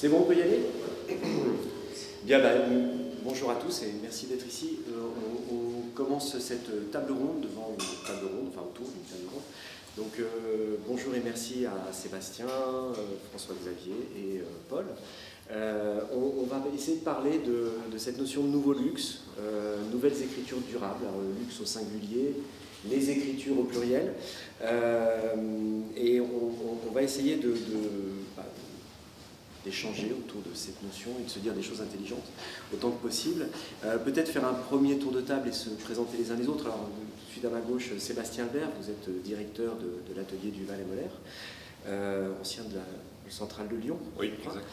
C'est bon, on peut y aller Bien, bah, bonjour à tous et merci d'être ici. Euh, on, commence cette table ronde devant une table ronde, enfin autour d'une table ronde. Donc euh, bonjour et merci à Sébastien, euh, François-Xavier et Paul. On, va essayer de parler de, cette notion de nouveau luxe, nouvelles écritures durables, le luxe au singulier, les écritures au pluriel. et on, va essayer de, bah, d'échanger autour de cette notion et de se dire des choses intelligentes autant que possible. Euh, peut-être faire un premier tour de table et se présenter les uns les autres. Alors, je suis à ma gauche Sébastien Albert, vous êtes directeur de, l'atelier du Val et Molaire, euh, ancien de la centrale de Lyon. Oui, exact.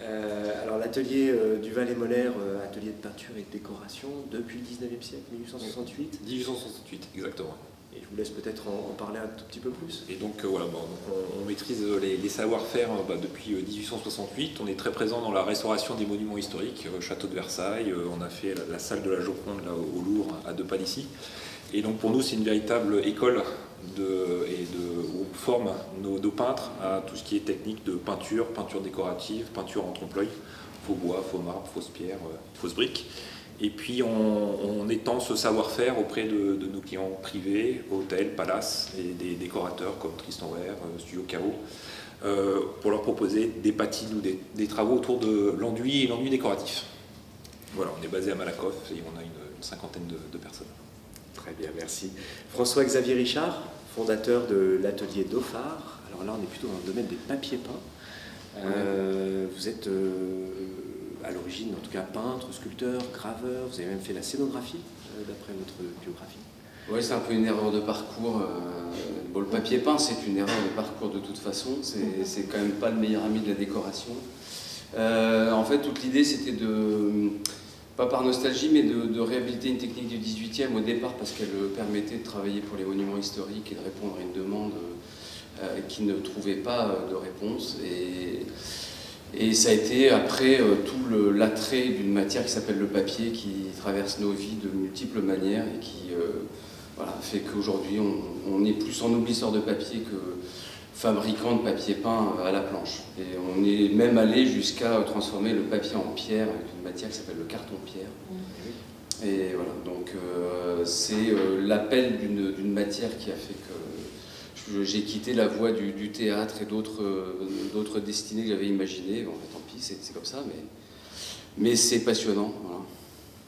Euh, alors l'atelier du Val et Molaire, atelier de peinture et de décoration depuis le 19e siècle, 1868 1868, exactement. Et je vous laisse peut-être en, parler un tout petit peu plus. Et donc euh, voilà, on, maîtrise les, savoir-faire euh, bah, depuis 1868. Euh, on est très présent dans la restauration des monuments historiques, château de Versailles. on a fait la, salle de la Joconde là, au Louvre, à deux pas d'ici. Et donc pour nous, c'est une véritable école et où on forme nos, peintres à tout ce qui est technique de peinture, peinture décorative, peinture en trompe-l'œil, faux bois, faux marbre, fausse pierre, fausse brique. Et puis on, étend ce savoir-faire auprès de, nos clients privés, hôtels, palaces et des décorateurs comme Tristan Ware, euh, Studio Chaos, euh, pour leur proposer des patines ou des, travaux autour de l'enduit et l'enduit décoratif. Voilà, on est basé à Malakoff et on a une, cinquantaine de, personnes. Très bien, merci. François-Xavier Richard, fondateur de l'atelier Dauphard. Alors là, on est plutôt dans le domaine des papiers peints. Euh, vous êtes à l'origine, en tout cas peintre, sculpteur, graveur, vous avez même fait la scénographie, euh, d'après votre biographie. Oui, c'est un peu une erreur de parcours. Euh, bon, le papier peint, c'est une erreur de parcours de toute façon, c'est quand même pas le meilleur ami de la décoration. Euh, en fait, toute l'idée, c'était de, pas par nostalgie, mais de, réhabiliter une technique du 18e au départ, parce qu'elle permettait de travailler pour les monuments historiques et de répondre à une demande qui ne trouvait pas de réponse. Et, et ça a été après euh, tout l'attrait d'une matière qui s'appelle le papier, qui traverse nos vies de multiples manières et qui euh, voilà, fait qu'aujourd'hui on, est plus ennoblisseur de papier que fabricant de papier peint à la planche. Et on est même allé jusqu'à transformer le papier en pierre avec une matière qui s'appelle le carton-pierre. Et voilà, donc euh, c'est l'appel d'une matière qui a fait que j'ai quitté la voie du, théâtre et d'autres destinées que j'avais imaginées. Bon, tant pis, c'est comme ça, mais, mais c'est passionnant.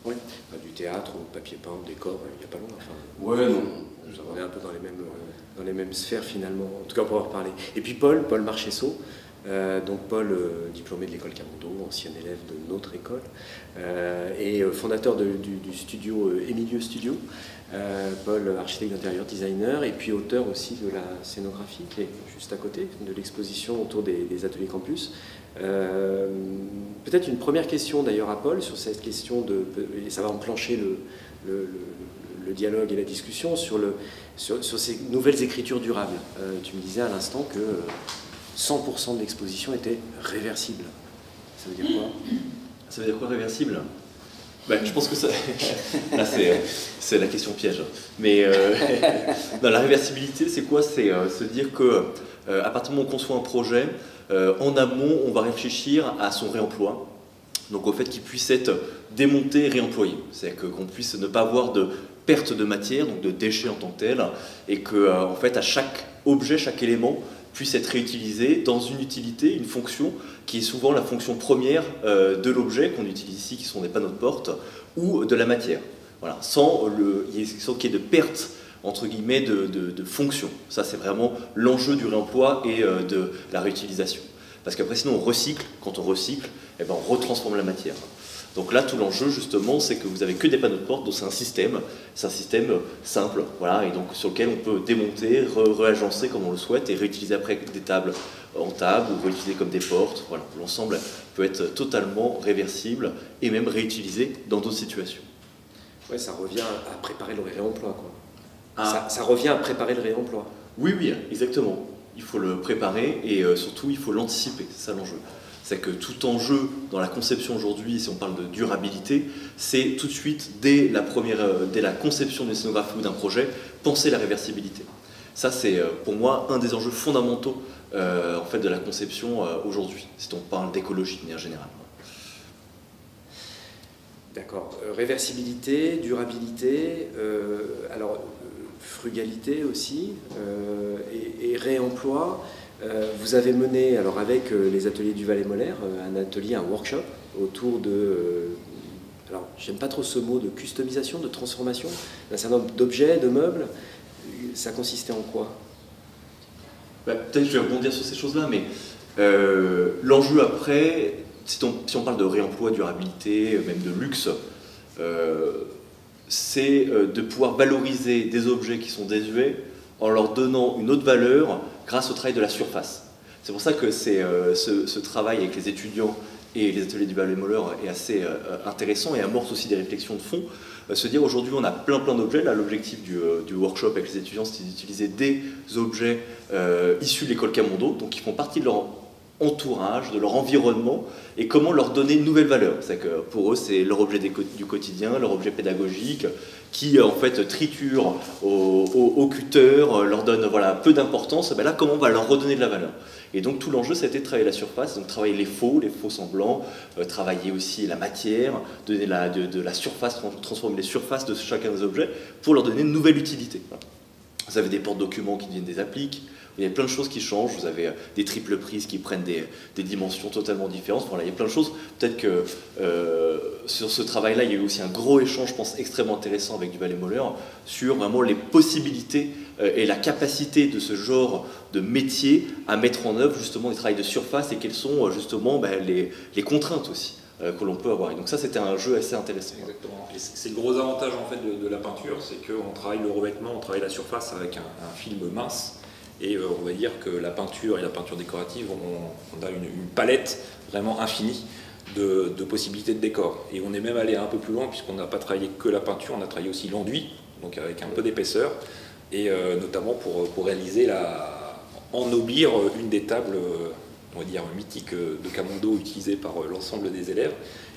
Oui, bah, du théâtre au papier peint, au décor, il n'y a pas loin. Enfin, ouais, non. On est un peu dans les, mêmes, euh, dans les mêmes sphères finalement, en tout cas pour en reparler. Et puis Paul, Paul Marchesso, euh, donc Paul, euh, diplômé de l'école Camondo, ancien élève de notre école, et fondateur du, du, studio Emilio Studio, euh, Paul, architecte d'intérieur, designer, et puis auteur aussi de la scénographie qui est juste à côté de l'exposition autour des, ateliers campus. Euh, peut-être une première question d'ailleurs à Paul sur cette question de, et ça va enclencher le, dialogue et la discussion sur, le, sur, ces nouvelles écritures durables. Euh, tu me disais à l'instant que 100% de l'exposition était réversible. Ça veut dire quoi? Ça veut dire quoi réversible? Ben, je pense que ça, c'est la question piège. Mais euh, la réversibilité, c'est quoi? C'est euh, se dire que euh, à partir du moment où on conçoit un projet, en amont, on va réfléchir à son réemploi. Donc au fait qu'il puisse être démonté et réemployé. C'est-à-dire qu'on puisse ne pas avoir de perte de matière, donc de déchets en tant que tel, et que en fait à chaque objet, chaque élément puisse être réutilisé dans une utilité, une fonction qui est souvent la fonction première euh, de l'objet qu'on utilise ici, qui sont des panneaux de porte, ou de la matière. Voilà, sans, le, sans qu'il y ait de perte entre guillemets de, de, fonction. Ça, c'est vraiment l'enjeu du réemploi et euh, de la réutilisation. Parce qu'après, sinon, on recycle. Quand on recycle, eh ben, on retransforme la matière. Donc là, tout l'enjeu, justement, c'est que vous avez que des panneaux de porte, donc c'est un système, c'est un système simple, voilà, et donc sur lequel on peut démonter, réagencer comme on le souhaite et réutiliser après des tables en table ou réutiliser comme des portes. Voilà, l'ensemble peut être totalement réversible et même réutilisé dans d'autres situations. Ouais, ça revient à préparer le réemploi, quoi. Ah. Ça, revient à préparer le réemploi. Oui, oui, exactement. Il faut le préparer et euh, surtout il faut l'anticiper, c'est ça l'enjeu c'est que tout enjeu dans la conception aujourd'hui, si on parle de durabilité, c'est tout de suite, dès la, euh, conception d'une scénographie ou d'un projet, penser la réversibilité. Ça, c'est pour moi un des enjeux fondamentaux en fait, de la conception aujourd'hui, si on parle d'écologie de manière générale. D'accord. réversibilité, durabilité, alors frugalité aussi, et, réemploi. Vous avez mené, alors avec les ateliers du Valais-Molaire, un atelier, un workshop autour de alors j'aime pas trop ce mot de customisation, de transformation, d'un certain nombre d'objets, de meubles. Ça consistait en quoi? Bah, Peut-être je vais rebondir sur ces choses-là, mais euh, l'enjeu après, si on, parle de réemploi, durabilité, même de luxe, euh, c'est euh, de pouvoir valoriser des objets qui sont désuets en leur donnant une autre valeur grâce au travail de la surface. C'est pour ça que c'est ce, travail avec les étudiants et les ateliers du ballet Moller est assez euh, intéressant et amorce aussi des réflexions de fond. Euh, se dire aujourd'hui on a plein plein d'objets, là l'objectif du, euh, du, workshop avec les étudiants c'est d'utiliser des objets issus de l'école Camondo, donc qui font partie de leur de leur environnement, et comment leur donner une nouvelle valeur. C'est que pour eux, c'est leur objet du quotidien, leur objet pédagogique, qui en fait triture au, au, cutter, leur donne voilà, peu d'importance. Ben là, comment on va leur redonner de la valeur? Et donc tout l'enjeu, c'était de travailler la surface, donc travailler les faux, les faux semblants, euh, travailler aussi la matière, donner de, la surface, transformer les surfaces de chacun des objets pour leur donner une nouvelle utilité. Vous avez des porte-documents qui deviennent des appliques, il y a plein de choses qui changent. Vous avez euh, des triples prises qui prennent des, dimensions totalement différentes. Voilà, il y a plein de choses. Peut-être que euh, sur ce travail-là, il y a eu aussi un gros échange, je pense, extrêmement intéressant avec du ballet Moller sur vraiment les possibilités euh, et la capacité de ce genre de métier à mettre en œuvre justement des travails de surface et quelles sont justement ben, les, contraintes aussi que l'on peut avoir. Et donc ça, c'était un jeu assez intéressant. Exactement. c'est le gros avantage en fait de, la peinture, c'est qu'on travaille le revêtement, on travaille la surface avec un film mince et euh, on va dire que la peinture et la peinture décorative, on, a une, palette vraiment infinie de, possibilités de décor. Et on est même allé un peu plus loin, puisqu'on n'a pas travaillé que la peinture, on a travaillé aussi l'enduit, donc avec un peu d'épaisseur, et euh, notamment pour, réaliser la, ennoblir une des tables, on va dire, mythiques de Camondo utilisées par l'ensemble des élèves,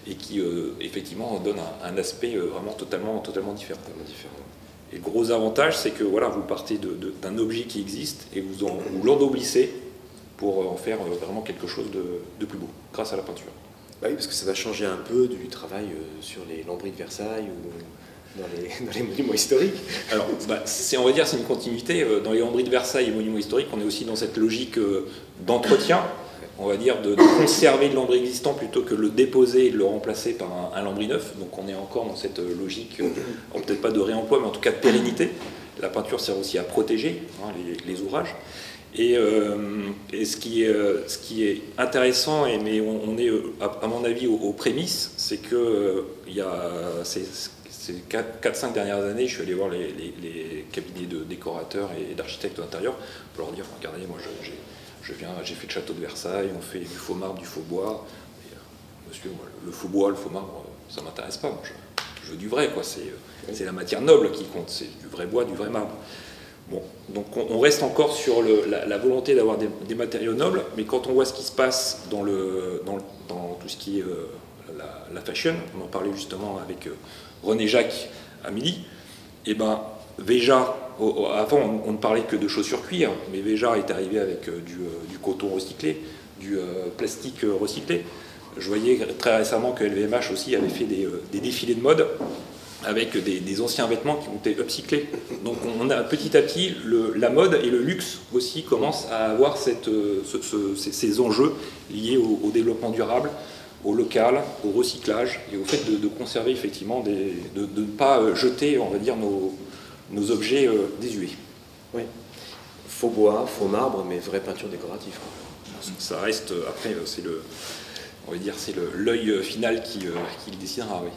et qui euh, effectivement donne un, aspect vraiment totalement, différent. Et le gros avantage, c'est que voilà, vous partez d'un objet qui existe et vous, vous l'ennoblissez pour en faire euh, vraiment quelque chose de, plus beau, grâce à la peinture. Bah oui, parce que ça va changer un peu du travail euh, sur les lambris de Versailles ou dans les, monuments historiques. Alors, bah, on va dire, c'est une continuité. Euh, dans les lambris de Versailles et monuments historiques, on est aussi dans cette logique d'entretien on va dire, de, conserver le lambris existant plutôt que le déposer et de le remplacer par un, lambris neuf. Donc on est encore dans cette logique, euh, peut-être pas de réemploi, mais en tout cas de pérennité. La peinture sert aussi à protéger hein, les, ouvrages. Euh, et, ce, qui est, euh, ce, qui est, intéressant, et, mais on, est, à, mon avis, aux, prémices, c'est que il y a ces, 4-5 dernières années, je suis allé voir les, les cabinets de décorateurs et d'architectes d'intérieur pour leur dire regardez, moi j'ai je viens, j'ai fait le château de Versailles, on fait du faux marbre, du faux bois. Euh, monsieur, le faux bois, le faux marbre, euh, ça m'intéresse pas. je, veux du vrai, quoi. C'est, euh, c'est la matière noble qui compte. C'est du vrai bois, du vrai marbre. Bon, donc on, reste encore sur la, volonté d'avoir des, matériaux nobles, mais quand on voit ce qui se passe dans, le, dans, tout ce qui est la, fashion, on en parlait justement avec René Jacques à midi, et eh ben Véja avant, on ne parlait que de chaussures cuir, mais Veja est arrivé avec euh, euh, du, coton recyclé, du euh, plastique recyclé. Je voyais très récemment que LVMH aussi avait fait des, défilés de mode avec des, anciens vêtements qui ont été upcyclés. Donc on a petit à petit la mode et le luxe aussi commencent à avoir ces, enjeux liés au, développement durable, au local, au recyclage et au fait de, conserver effectivement, de, ne pas jeter, on va dire, nos, nos objets euh, désuets. Oui. Faux bois, faux marbre, mais vraie peinture décorative. Ça reste, euh, après, euh, c'est le, on va dire, c'est l'œil final qui, qui, le décidera, oui.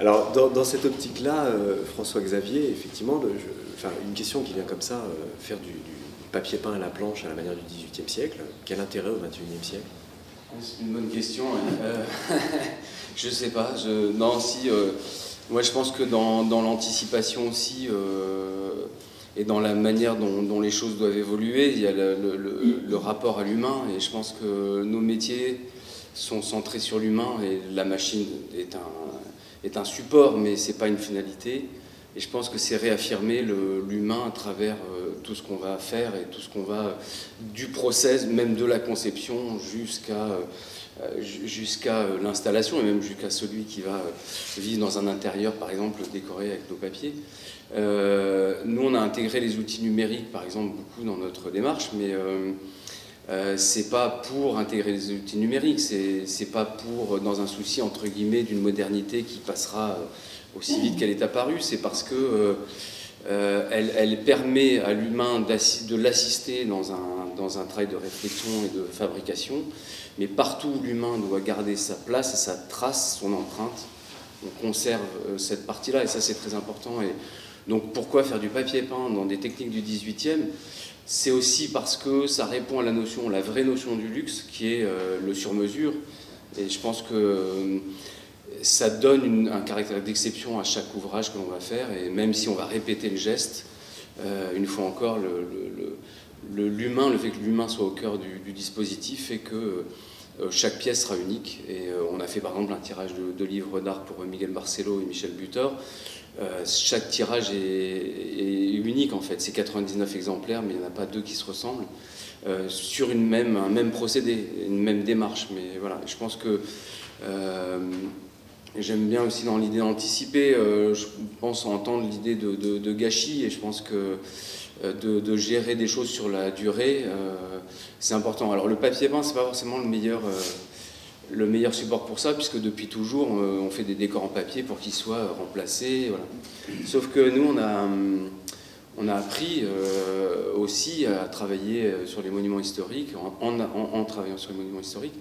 Alors, dans, cette optique-là, François-Xavier, effectivement, enfin, une question qui vient comme ça, faire du, papier peint à la planche à la manière du XVIIIe siècle, quel intérêt au XXIe siècle? C'est une bonne question. je ne sais pas. Je, non, si. Moi, je pense que dans, l'anticipation aussi euh, et dans la manière dont, les choses doivent évoluer, il y a le, rapport à l'humain. Et je pense que nos métiers sont centrés sur l'humain et la machine est un, est un support, mais ce n'est pas une finalité. Et je pense que c'est réaffirmer l'humain à travers tout ce qu'on va faire et tout ce qu'on va, du process, même de la conception jusqu'à jusqu'à l'installation et même jusqu'à celui qui va vivre dans un intérieur, par exemple, décoré avec nos papiers. nous, on a intégré les outils numériques, par exemple, beaucoup dans notre démarche, mais euh, c'est pas pour intégrer les outils numériques, c'est pas pour, dans un souci entre guillemets d'une modernité qui passera euh, aussi vite qu'elle est apparue, c'est parce que euh, elle, permet à l'humain de l'assister dans un, dans un travail de réflexion et de fabrication, mais partout l'humain doit garder sa place, sa trace, son empreinte, on conserve cette partie-là, et ça c'est très important. Et donc pourquoi faire du papier peint dans des techniques du 18e c'est aussi parce que ça répond à la notion, la vraie notion du luxe, qui est euh, le sur-mesure. Et je pense que euh, ça donne un caractère d'exception à chaque ouvrage que l'on va faire. Et même si on va répéter le geste, euh, une fois encore, l'humain, le, fait que l'humain soit au cœur du, dispositif fait que chaque pièce sera unique. Et on a fait par exemple un tirage de, livres d'art pour Miguel Barcelo et Michel Butor. Euh, chaque tirage est, unique en fait. C'est 99 exemplaires, mais il n'y en a pas deux qui se ressemblent. Euh, sur une même, un même procédé, une même démarche. Mais voilà, je pense que euh, j'aime bien aussi dans l'idée d'anticiper. je pense entendre l'idée de, gâchis et je pense que de, gérer des choses sur la durée, c'est important. Alors le papier peint, c'est pas forcément le meilleur le meilleur support pour ça, puisque depuis toujours, euh, on fait des décors en papier pour qu'ils soient remplacés. Sauf que nous, on a, on a appris euh, aussi à travailler sur les monuments historiques, en travaillant sur les monuments historiques,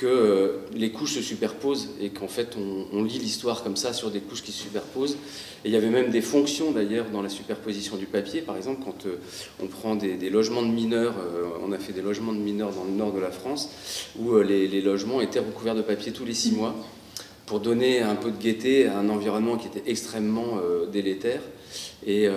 que euh, les couches se superposent et qu'en fait on, lit l'histoire comme ça sur des couches qui se superposent. Et il y avait même des fonctions d'ailleurs dans la superposition du papier. Par exemple, quand euh, on prend des, logements de mineurs, euh, on a fait des logements de mineurs dans le nord de la France où les, les, logements étaient recouverts de papier tous les six mois pour donner un peu de gaieté à un environnement qui était extrêmement délétère. Et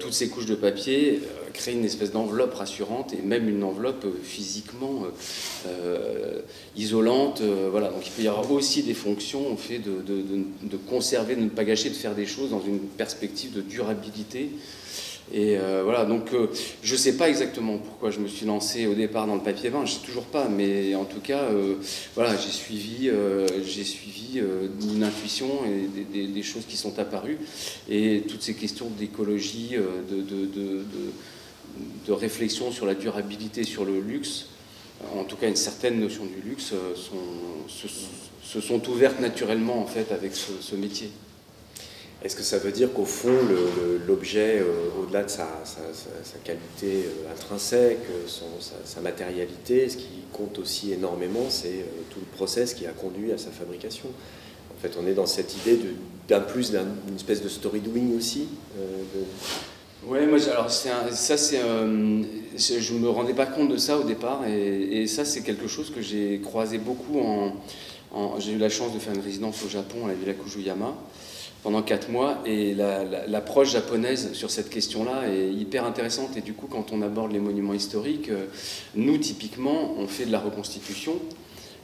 toutes ces couches de papier créer une espèce d'enveloppe rassurante et même une enveloppe euh, physiquement euh, euh, isolante. voilà. Donc il peut y avoir aussi des fonctions au fait de, conserver, de ne pas gâcher, de faire des choses dans une perspective de durabilité. Et voilà, donc je ne sais pas exactement pourquoi je me suis lancé au départ dans le papier peint, je ne sais toujours pas, mais en tout cas, voilà, j'ai suivi, j'ai suivi une intuition et des, choses qui sont apparues, et toutes ces questions d'écologie, de, de de réflexion sur la durabilité, sur le luxe, en tout cas une certaine notion du luxe, euh, se, sont ouvertes naturellement en fait avec ce, métier. Est-ce que ça veut dire qu'au fond, l'objet, euh, au-delà de sa, qualité euh, intrinsèque, sa, matérialité, ce qui compte aussi énormément, c'est tout le process qui a conduit à sa fabrication En fait, on est dans cette idée d'un plus, d'une espèce de story doing aussi. Ouais, moi, alors ça, je me rendais pas compte de ça au départ, et, ça, c'est quelque chose que j'ai croisé beaucoup. J'ai eu la chance de faire une résidence au Japon à la Villa Kujuyama pendant quatre mois, et l'approche japonaise sur cette question-là est hyper intéressante. Et du coup, quand on aborde les monuments historiques, euh, nous, typiquement, on fait de la reconstitution.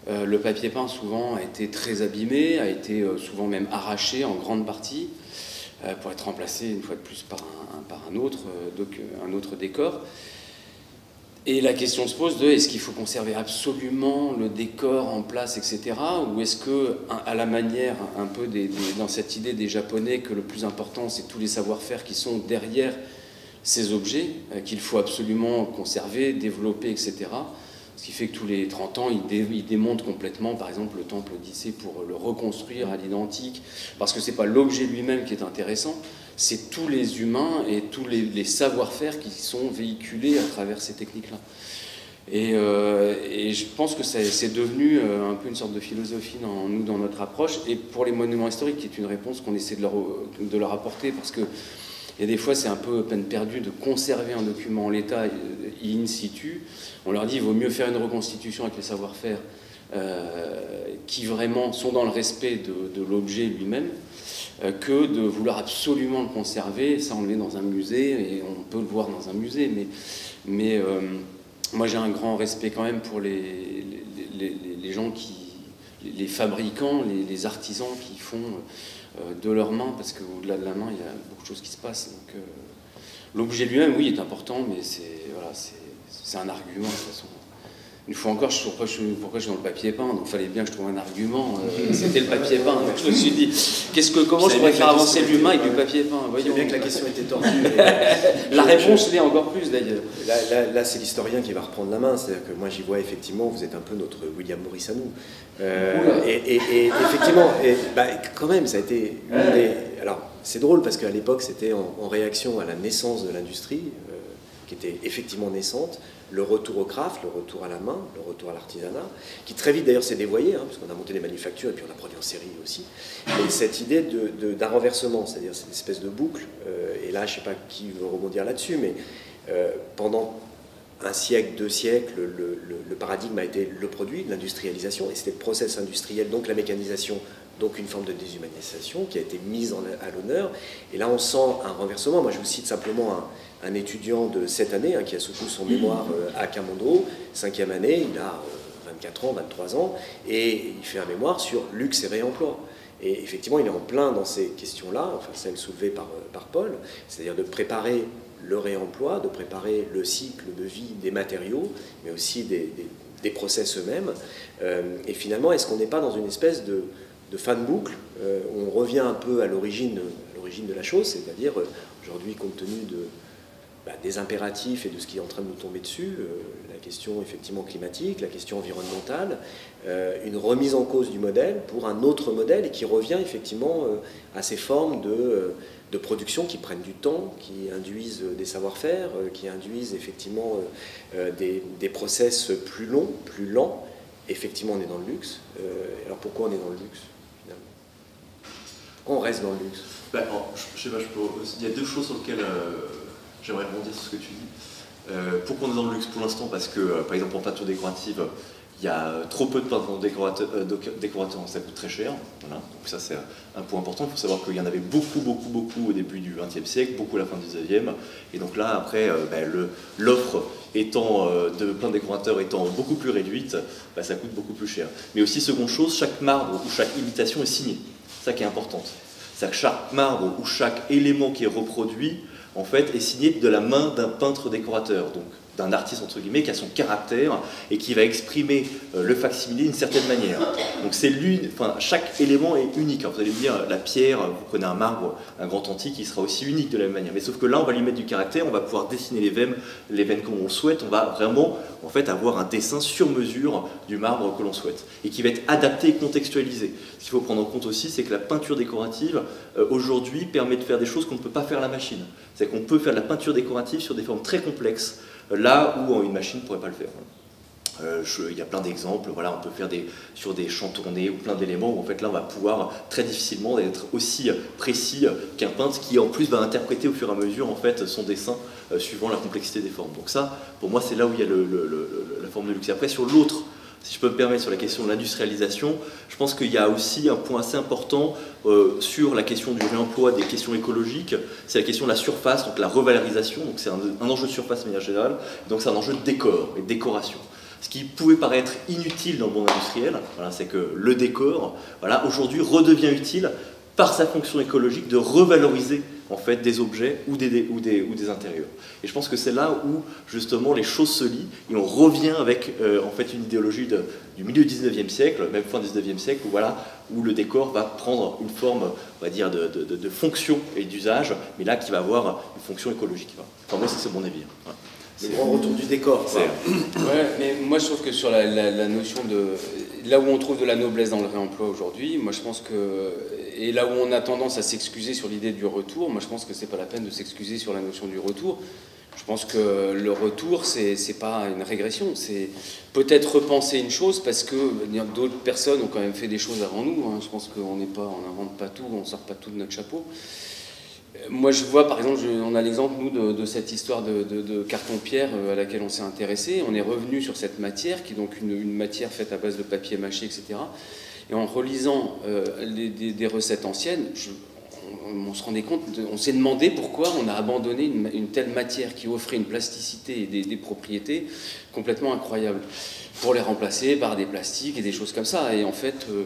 Euh, le papier peint, souvent, a été très abîmé, a été euh, souvent même arraché en grande partie. Pour être remplacé une fois de plus par un autre décor. Et la question se pose de est-ce qu'il faut conserver absolument le décor en place, etc. Ou est-ce que, à la manière un peu dans cette idée des Japonais, que le plus important c'est tous les savoir-faire qui sont derrière ces objets, qu'il faut absolument conserver, développer, etc. Ce qui fait que tous les 30 ans, ils, démontent complètement, par exemple, le temple d'Odyssée pour le reconstruire à l'identique, parce que ce n'est pas l'objet lui-même qui est intéressant, c'est tous les humains et tous les, savoir-faire qui sont véhiculés à travers ces techniques-là. Et, euh, je pense que c'est devenu euh, un peu une sorte de philosophie dans nous, dans notre approche, et pour les monuments historiques, qui est une réponse qu'on essaie de leur, apporter, parce que et des fois, c'est un peu peine perdue de conserver un document en l'état in situ. On leur dit il vaut mieux faire une reconstitution avec les savoir-faire euh, qui vraiment sont dans le respect de, l'objet lui-même euh, que de vouloir absolument le conserver. Ça, on le dans un musée et on peut le voir dans un musée. Mais, euh, moi, j'ai un grand respect quand même pour les, gens qui les, fabricants, les, artisans qui font de leurs mains, parce qu'au-delà de la main, il y a beaucoup de choses qui se passent. Donc, l'objet lui-même, oui, est important, mais c'est voilà, un argument de toute façon. Une fois encore, je ne sais pourquoi, pourquoi je suis dans le papier peint, donc il fallait bien que je trouve un argument. Euh, c'était le papier peint. Donc je me suis dit, qu'est-ce que, comment je pourrais faire avancer l'humain avec du papier peint Voyons. bien que la question était tordue. la réponse l'est encore plus d'ailleurs. Là, c'est l'historien qui va reprendre la main. C'est-à-dire que moi, j'y vois effectivement, vous êtes un peu notre William Morris à nous. Euh, et, effectivement, et, bah, quand même, ça a été une des. Alors, c'est drôle parce qu'à l'époque, c'était en, réaction à la naissance de l'industrie, euh, qui était effectivement naissante le retour au craft, le retour à la main, le retour à l'artisanat, qui très vite d'ailleurs s'est dévoyé, hein, parce qu'on a monté des manufactures et puis on a produit en série aussi. Et cette idée d'un renversement, c'est-à-dire cette espèce de boucle, euh, et là je ne sais pas qui veut rebondir là-dessus, mais euh, pendant un siècle, deux siècles, le, paradigme a été le produit, l'industrialisation, et c'était le process industriel, donc la mécanisation, donc une forme de déshumanisation qui a été mise à l'honneur. Et là on sent un renversement. Moi je vous cite simplement un étudiant de cette année hein, qui a soutenu son mémoire euh, à Camondo, cinquième année, il a 24 euh, ans, 23 ans, et il fait un mémoire sur luxe et réemploi. Et effectivement, il est en plein dans ces questions-là, enfin celles soulevées par, euh, par Paul, c'est-à-dire de préparer le réemploi, de préparer le cycle de vie des matériaux, mais aussi des, des, process eux-mêmes. et finalement, est-ce qu'on n'est pas dans une espèce de, de fin de boucle On revient un peu à l'origine de la chose, c'est-à-dire aujourd'hui, compte tenu bah, des impératifs et de ce qui est en train de nous tomber dessus, euh, la question effectivement climatique, la question environnementale, euh, une remise en cause du modèle pour un autre modèle et qui revient effectivement euh, à ces formes de, production qui prennent du temps, qui induisent des savoir-faire, qui induisent effectivement des, des, process plus longs, plus lents. Effectivement, on est dans le luxe. alors pourquoi on est dans le luxe? On reste dans le luxe pas, il y a deux choses sur lesquelles J'aimerais rebondir sur ce que tu dis. Euh, pourquoi on est dans le luxe pour l'instant Parce que, euh, par exemple, en peinture décorative, il y a trop peu de peintures décorateurs, euh, ça coûte très cher. Donc ça, c'est un point important. Il faut savoir qu'il y en avait beaucoup, beaucoup, beaucoup au début du XXe siècle, beaucoup à la fin du XIXe. Et donc là, après, ben, l'offre étant de plein décorateurs étant beaucoup plus réduite, ben, ça coûte beaucoup plus cher. Mais aussi, seconde chose, chaque marbre ou chaque imitation est signé. C'est ça qui est important. C'est que chaque marbre ou chaque élément qui est reproduit en fait, est signé de la main d'un peintre décorateur. D'un artiste entre guillemets qui a son caractère et qui va exprimer euh, le facsimilé d'une certaine manière. Donc c'est l'une, enfin chaque élément est unique. vous allez me dire la pierre, vous prenez un marbre, un grand antique, qui sera aussi unique de la même manière. Mais sauf que là on va lui mettre du caractère, on va pouvoir dessiner les veines, les veines comme on le souhaite. On va vraiment en fait avoir un dessin sur mesure du marbre que l'on souhaite et qui va être adapté et contextualisé. Ce qu'il faut prendre en compte aussi, c'est que la peinture décorative euh, aujourd'hui permet de faire des choses qu'on ne peut pas faire à la machine. C'est qu'on peut faire de la peinture décorative sur des formes très complexes là où une machine ne pourrait pas le faire. Euh, il y a plein d'exemples, voilà, on peut faire des, sur des champs tournés ou plein d'éléments où en fait là on va pouvoir très difficilement être aussi précis qu'un peintre qui en plus va interpréter au fur et à mesure en fait son dessin euh, suivant la complexité des formes. Donc ça, pour moi, c'est là où il y a la forme de luxe. après sur l'autre si je peux me permettre, sur la question de l'industrialisation, je pense qu'il y a aussi un point assez important euh, sur la question du réemploi des questions écologiques, c'est la question de la surface, donc la revalorisation, donc c'est un, enjeu de surface de manière générale, donc c'est un enjeu de décor et de décoration. Ce qui pouvait paraître inutile dans le monde industriel, c'est que le décor, voilà, aujourd'hui redevient utile par sa fonction écologique de revaloriser en fait des objets ou des, ou des, ou des intérieurs. Et je pense que c'est là où justement les choses se lient et on revient avec euh, en fait une idéologie du milieu du 19e siècle, même fin du 19e siècle, où, voilà, où le décor va prendre une forme on va dire, de, de, fonction et d'usage, mais là qui va avoir une fonction écologique. Enfin moi c'est mon avis. Hein. Le grand retour du décor. Ouais, mais moi je trouve que sur la, notion de. Là où on trouve de la noblesse dans le réemploi aujourd'hui, moi je pense que. Et là où on a tendance à s'excuser sur l'idée du retour, moi je pense que c'est pas la peine de s'excuser sur la notion du retour. Je pense que le retour, c'est pas une régression, c'est peut-être repenser une chose parce que d'autres personnes ont quand même fait des choses avant nous. Hein. Je pense qu'on n'est n'invente pas tout, on sort pas tout de notre chapeau. Moi, je vois, par exemple, on a l'exemple, nous, de, cette histoire de, carton-pierre euh, à laquelle on s'est intéressé. On est revenu sur cette matière, qui est donc une, matière faite à base de papier mâché, etc. Et en relisant euh, des, recettes anciennes, on, se rendait compte, on s'est demandé pourquoi on a abandonné une, telle matière qui offrait une plasticité et des, propriétés complètement incroyables pour les remplacer par des plastiques et des choses comme ça. Et en fait, euh,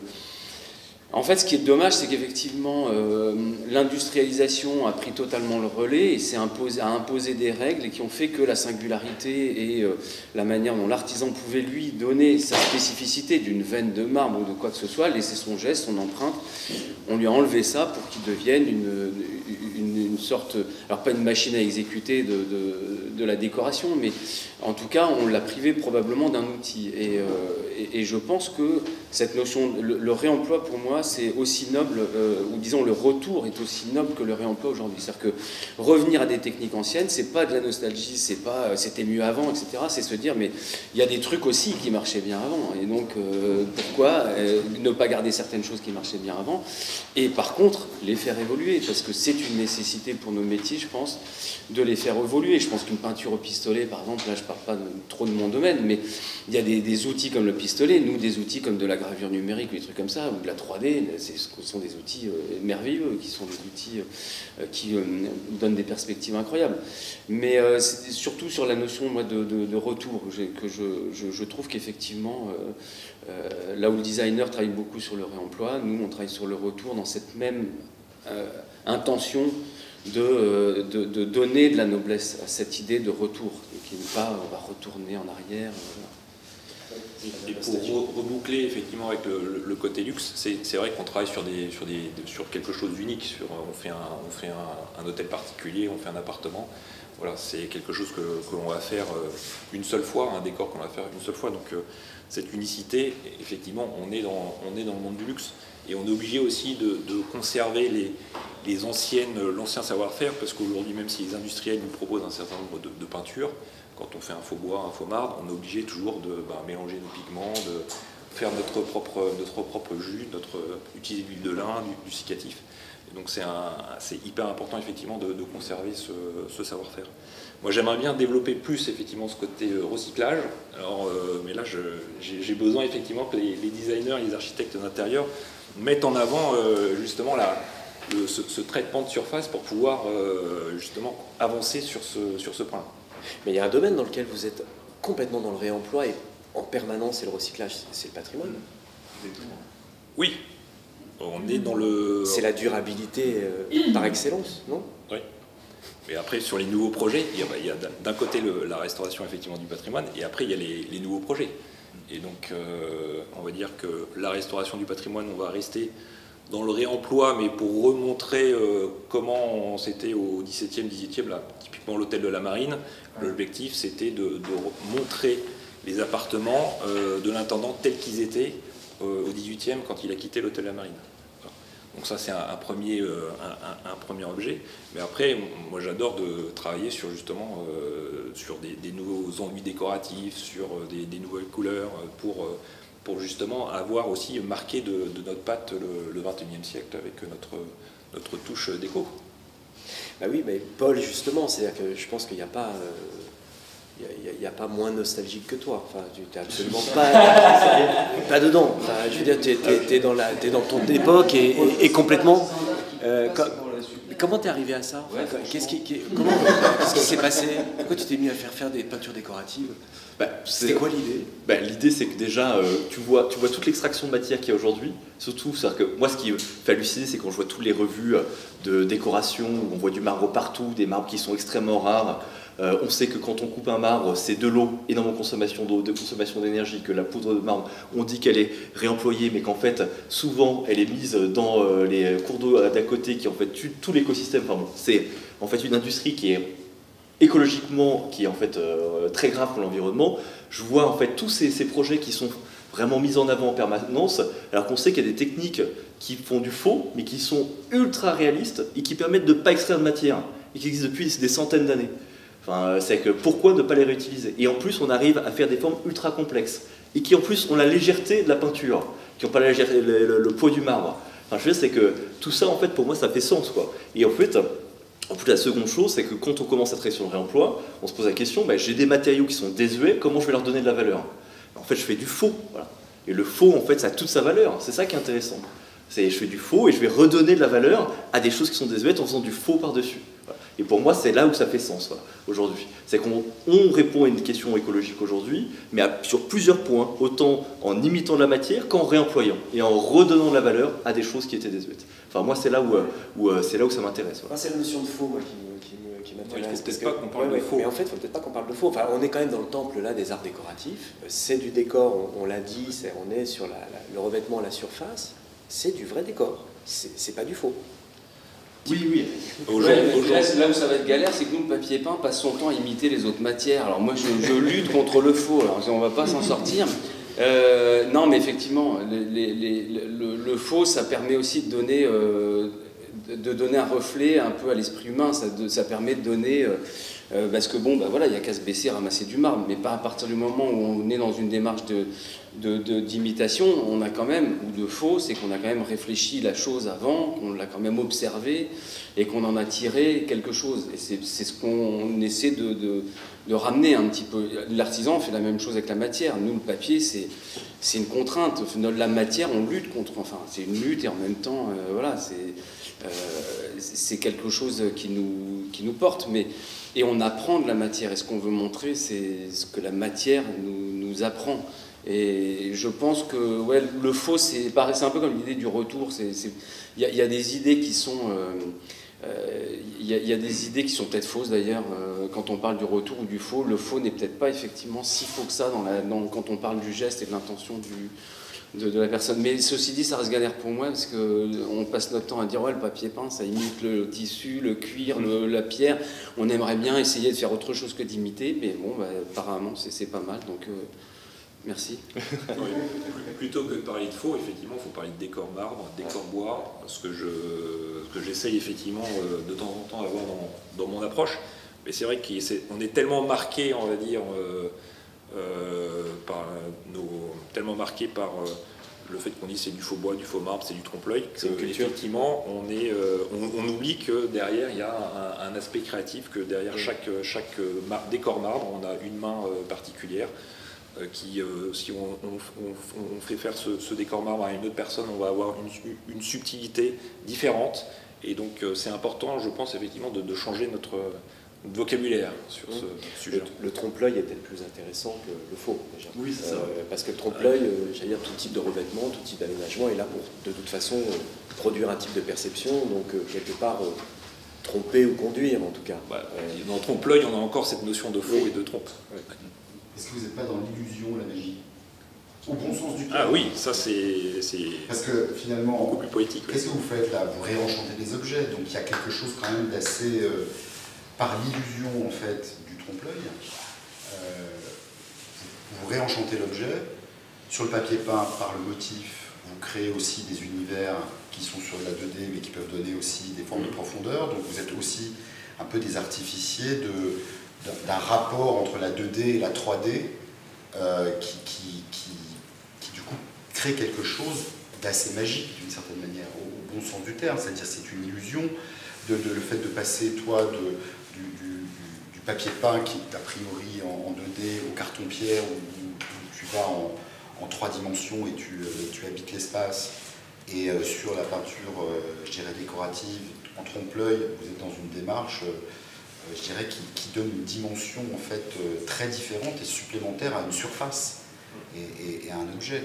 en fait, ce qui est dommage, c'est qu'effectivement, euh, l'industrialisation a pris totalement le relais et imposé, a imposé des règles qui ont fait que la singularité et euh, la manière dont l'artisan pouvait lui donner sa spécificité d'une veine de marbre ou de quoi que ce soit, laisser son geste, son empreinte, on lui a enlevé ça pour qu'il devienne une, sorte, alors pas une machine à exécuter de, la décoration, mais en tout cas, on l'a privé probablement d'un outil. Et, euh, et, je pense que cette notion, le, réemploi pour moi, c'est aussi noble, euh, ou disons le retour est aussi noble que le réemploi aujourd'hui. C'est-à-dire que revenir à des techniques anciennes, c'est pas de la nostalgie, c'est pas euh, c'était mieux avant, etc. C'est se dire, mais il y a des trucs aussi qui marchaient bien avant. Et donc, pourquoi ne pas garder certaines choses qui marchaient bien avant Et par contre, les faire évoluer, parce que c'est une nécessité pour nos métiers, je pense, de les faire évoluer. Je pense qu'une peinture au pistolet, par exemple, là je parle pas trop de mon domaine, mais il y a des, outils comme le pistolet, nous des outils comme de la gravure numérique, des trucs comme ça, ou de la 3D, ce sont des outils euh, merveilleux, qui sont des outils euh, qui euh, donnent des perspectives incroyables. Mais c'est surtout sur la notion moi, de, retour que je, trouve qu'effectivement, là où le designer travaille beaucoup sur le réemploi, nous on travaille sur le retour dans cette même intention de, donner de la noblesse à cette idée de retour, qui n'est pas on va retourner en arrière. Et pour reboucler effectivement avec le, côté luxe, c'est vrai qu'on travaille sur, des, sur, des, sur quelque chose d'unique. Sur, on fait, un, on fait un, hôtel particulier, on fait un appartement. Voilà, c'est quelque chose que, que l'on va faire euh, une seule fois, un décor qu'on va faire une seule fois. Donc euh, cette unicité, effectivement, on est dans, on est dans le monde du luxe. Et on est obligé aussi de, conserver les, les anciennes, l'ancien savoir-faire, parce qu'aujourd'hui, même si les industriels nous proposent un certain nombre de, peintures, quand on fait un faux bois, un faux marbre, on est obligé toujours de ben, mélanger nos pigments, de faire notre propre, notre propre jus, notre, utiliser l'huile de lin, du, du cicatif. donc c'est hyper important effectivement de, conserver ce, savoir-faire. Moi j'aimerais bien développer plus effectivement ce côté euh, recyclage. Alors, euh, mais là j'ai besoin effectivement que les, designers et les architectes d'intérieur mettent en avant euh, justement la, ce, traitement de surface pour pouvoir justement avancer sur ce, sur ce point. Mais il y a un domaine dans lequel vous êtes complètement dans le réemploi et en permanence et le recyclage, c'est le patrimoine. Oui, on est dans le. C'est la durabilité euh, par excellence, non? Oui. Mais après, sur les nouveaux projets, il y a, d'un côté la restauration effectivement du patrimoine, et après il y a les, les nouveaux projets. Et donc, euh, on va dire que la restauration du patrimoine, on va rester dans le réemploi, mais pour remontrer euh, comment c'était au 17e, 18e, là, typiquement l'hôtel de la Marine, l'objectif c'était de, montrer les appartements euh, de l'intendant tels qu'ils étaient au 18e quand il a quitté l'hôtel de la Marine. Donc ça, c'est un, premier, euh, un, premier objet. Mais après, moi, j'adore de travailler sur justement euh, sur des, nouveaux enduits décoratifs, sur euh, des, nouvelles couleurs, pour, pour justement avoir aussi marqué de, notre patte le, 21e siècle avec notre, notre touche déco. Bah oui, mais Paul, justement, c'est-à-dire que je pense qu'il n'y a pas il n'y a, pas moins nostalgique que toi. Enfin, tu n'es absolument pas, pas dedans. je veux dire, tu es, dans la, es dans ton époque et, complètement. Euh, comment t'es arrivé à ça Qu'est-ce qui, s'est passé Pourquoi tu t'es mis à faire faire des peintures décoratives bah, C'était quoi l'idée bah, L'idée, c'est que déjà, euh, tu, vois, tu vois toute l'extraction de matière qu'il y a aujourd'hui. Surtout, cest que moi, ce qui fait halluciner, c'est quand je vois toutes les revues de décoration où on voit du marbre partout, des marbres qui sont extrêmement rares. Euh, on sait que quand on coupe un marbre, c'est de l'eau, énormément de consommation d'eau, de consommation d'énergie, que la poudre de marbre, on dit qu'elle est réemployée, mais qu'en fait, souvent, elle est mise dans euh, les cours d'eau d'à côté qui en fait tuent tout l'écosystème. Enfin c'est en fait une industrie qui est écologiquement, qui est en fait euh, très grave pour l'environnement. Je vois en fait tous ces, ces, projets qui sont vraiment mis en avant en permanence, alors qu'on sait qu'il y a des techniques qui font du faux, mais qui sont ultra réalistes et qui permettent de ne pas extraire de matière, et qui existent depuis des centaines d'années. Enfin, c'est que pourquoi ne pas les réutiliser? Et en plus, on arrive à faire des formes ultra complexes et qui en plus ont la légèreté de la peinture, qui n'ont pas le, poids du marbre. Enfin, je veux dire, c'est que tout ça, en fait, pour moi, ça fait sens, quoi. Et en fait, en plus, la seconde chose, c'est que quand on commence à travailler sur le réemploi, on se pose la question, ben, j'ai des matériaux qui sont désuets, comment je vais leur donner de la valeur? En fait, je fais du faux, voilà. Et le faux, en fait, ça a toute sa valeur. C'est ça qui est intéressant. C'est je fais du faux et je vais redonner de la valeur à des choses qui sont désuètes en faisant du faux par-dessus. Et pour moi, c'est là où ça fait sens aujourd'hui. C'est qu'on répond à une question écologique aujourd'hui, mais sur plusieurs points, autant en imitant de la matière qu'en réemployant et en redonnant de la valeur à des choses qui étaient désuètes. Enfin, moi, c'est là où, où euh, c'est là où ça m'intéresse. c'est la notion de faux qui, m'intéresse. il faut peut-être pas qu'on parle de faux. Mais en fait, il faut peut-être pas qu'on parle de faux. Enfin, on est quand même dans le temple là des arts décoratifs. C'est du décor, on, l'a dit, on est sur le revêtement à la surface. C'est du vrai décor. C'est pas du faux. Oui, oui. là, où ça va être galère, c'est que nous, le papier peint passe son temps à imiter les autres matières. Alors moi, je, lutte contre le faux, alors on va pas s'en sortir. Euh, non, mais effectivement, le, faux, ça permet aussi de donner, euh, de donner un reflet un peu à l'esprit humain. Ça, ça, permet de donner... Euh, parce que bon, bah voilà, il n'y a qu'à se baisser, ramasser du marbre, mais pas à partir du moment où on est dans une démarche de, d'imitation, on a quand même, ou de faux, c'est qu'on a quand même réfléchi la chose avant, qu'on l'a quand même observé et qu'on en a tiré quelque chose. Et c'est ce qu'on essaie de, ramener un petit peu. L'artisan fait la même chose avec la matière. Nous, le papier, c'est une contrainte. La matière, on lutte contre. Enfin, c'est une lutte et en même temps, euh, voilà, euh, c'est quelque chose qui nous, qui nous porte. Mais, et on apprend de la matière. Et ce qu'on veut montrer, c'est ce que la matière nous, nous apprend. Et je pense que ouais, le faux, c'est un peu comme l'idée du retour. Il y, a des idées qui sont. Euh, euh, il y, a des idées qui sont peut-être fausses d'ailleurs euh, quand on parle du retour ou du faux. Le faux n'est peut-être pas effectivement si faux que ça dans la, quand on parle du geste et de l'intention de, de, la personne. Mais ceci dit, ça reste galère pour moi parce qu'on passe notre temps à dire ouais, le papier peint, ça imite le tissu, le cuir, la pierre. On aimerait bien essayer de faire autre chose que d'imiter, mais bon, bah, apparemment, c'est pas mal. Donc. Merci. Plutôt que de parler de faux, effectivement, il faut parler de décor marbre, décor bois, ce que je, que j'essaye effectivement euh, de temps en temps d'avoir dans, dans, mon approche. Mais c'est vrai qu'on est, tellement marqué, on va dire, euh, euh, par nos, tellement marqué par le fait qu'on dit c'est du faux bois, du faux marbre, c'est du trompe-l'œil, qu'effectivement on, est, on, oublie que derrière il y a un, aspect créatif, que derrière chaque, chaque décor marbre, on a une main particulière. Euh, qui, euh, si on, fait faire ce, décor marbre à une autre personne, on va avoir une, subtilité différente. Et donc euh, c'est important, je pense, effectivement, de, changer notre, vocabulaire sur ce sujet. Le, trompe-l'œil est peut-être plus intéressant que le faux, déjà. Oui, c'est ça. parce que le trompe-l'œil, j'allais dire, tout type de revêtement, tout type d'aménagement est là pour, de toute façon, produire un type de perception, donc quelque part tromper ou conduire, en tout cas. Bah, dans trompe-l'œil, on a encore cette notion de faux et de trompe. Est-ce que vous n'êtes pas dans l'illusion, la magie? Au bon sens du terme. Ah oui, ça c'est. Parce que finalement, beaucoup plus poétique. Qu'est-ce que vous faites là? Vous réenchantez des objets, donc il y a quelque chose quand même d'assez. Par l'illusion en fait du trompe-l'œil, euh, vous réenchantez l'objet. Sur le papier peint, par le motif, vous créez aussi des univers qui sont sur la 2D mais qui peuvent donner aussi des formes de profondeur. Donc vous êtes aussi un peu des artificiers de, d'un rapport entre la 2D et la 3D euh, qui, qui, qui, du coup crée quelque chose d'assez magique d'une certaine manière, au, bon sens du terme, c'est-à-dire c'est une illusion, de, le fait de passer toi de, du, papier peint qui est a priori en, 2D au carton-pierre où, tu vas en, trois dimensions et tu, euh, habites l'espace et euh, sur la peinture, je dirais décorative, en trompe-l'œil, vous êtes dans une démarche euh, je dirais, qui, donne une dimension en fait euh, très différente et supplémentaire à une surface et, à un objet.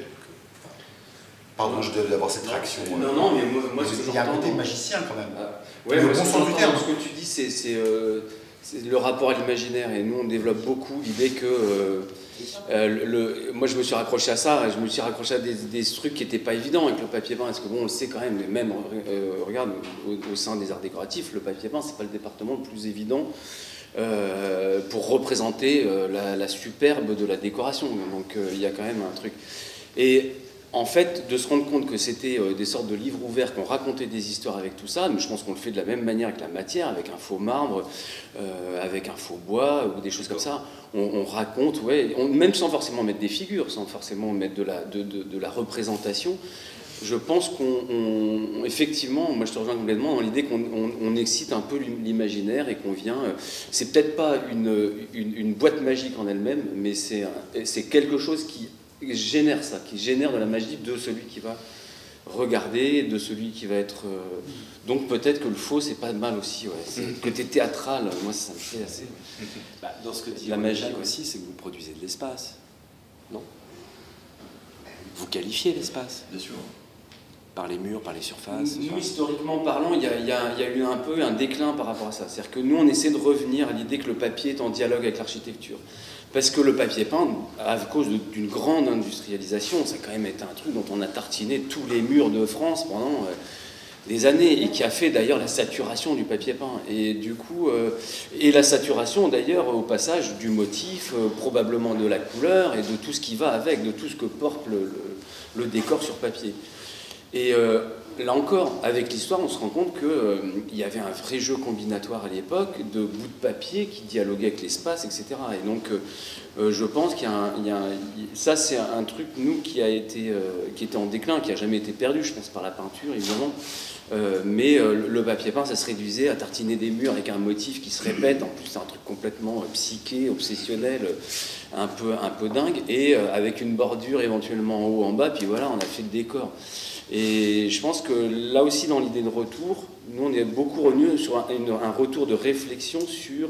Euh, pardon d'avoir cette réaction. Non, non, mais moi, il y a un côté magicien quand même. Ah, ouais, le bon sens du terme. Ce que tu dis, c'est le rapport à l'imaginaire. Et nous, on développe beaucoup l'idée que euh, le, moi, je me suis raccroché à ça, je me suis raccroché à des, trucs qui n'étaient pas évidents avec le papier peint, parce que bon, on le sait quand même, même, euh, regarde, au, sein des arts décoratifs, le papier peint, c'est pas le département le plus évident euh, pour représenter la, superbe de la décoration. Donc, il y a quand même un truc. Et en fait, de se rendre compte que c'était des sortes de livres ouverts qu'on racontait des histoires avec tout ça, mais je pense qu'on le fait de la même manière avec la matière, avec un faux marbre, avec un faux bois ou des choses comme ça on, raconte, ouais, même sans forcément mettre des figures, sans forcément mettre de la, représentation, je pense qu'on, effectivement, moi je te rejoins complètement dans l'idée qu'on excite un peu l'imaginaire et qu'on vient. Euh, c'est peut-être pas une, boîte magique en elle-même, mais c'est quelque chose qui génère ça, qui génère de la magie de celui qui va regarder de celui qui va être. euh, Donc peut-être que le faux, c'est pas mal aussi. Ouais. C'est le côté théâtral, moi ça me fait assez. Bah, dans ce que dit La magie, ouais. aussi, c'est que vous produisez de l'espace. Non? Vous qualifiez l'espace Bien sûr. par les murs, par les surfaces. Nous, enfin, historiquement parlant, il y, a, il y a- il y a eu un peu un déclin par rapport à ça. C'est-à-dire que nous, on essaie de revenir à l'idée que le papier est en dialogue avec l'architecture. Parce que le papier peint, à cause d'une grande industrialisation, ça a quand même été un truc dont on a tartiné tous les murs de France pendant euh, des années, et qui a fait d'ailleurs la saturation du papier peint. Et du coup, euh, et la saturation d'ailleurs au passage du motif, euh, probablement de la couleur, et de tout ce qui va avec, de tout ce que porte le- le- décor sur papier. Et là encore, avec l'histoire, on se rend compte qu'il y avait un vrai jeu combinatoire à l'époque de bouts de papier qui dialoguaient avec l'espace, etc. Et donc, euh, euh, je pense qu'il y a, un, ça, c'est un truc nous qui a été, euh, qui était en déclin, qui a jamais été perdu, je pense, par la peinture, évidemment. Euh, mais euh, le- papier peint, ça se réduisait à tartiner des murs avec un motif qui se répète. En plus, c'est un truc complètement euh, psyché, obsessionnel, euh, un peu, un peu dingue, et euh, avec une bordure éventuellement en haut, en bas. Puis voilà, on a fait le décor. Et je pense que là aussi, dans l'idée de retour, nous, on est beaucoup revenu sur un, retour de réflexion sur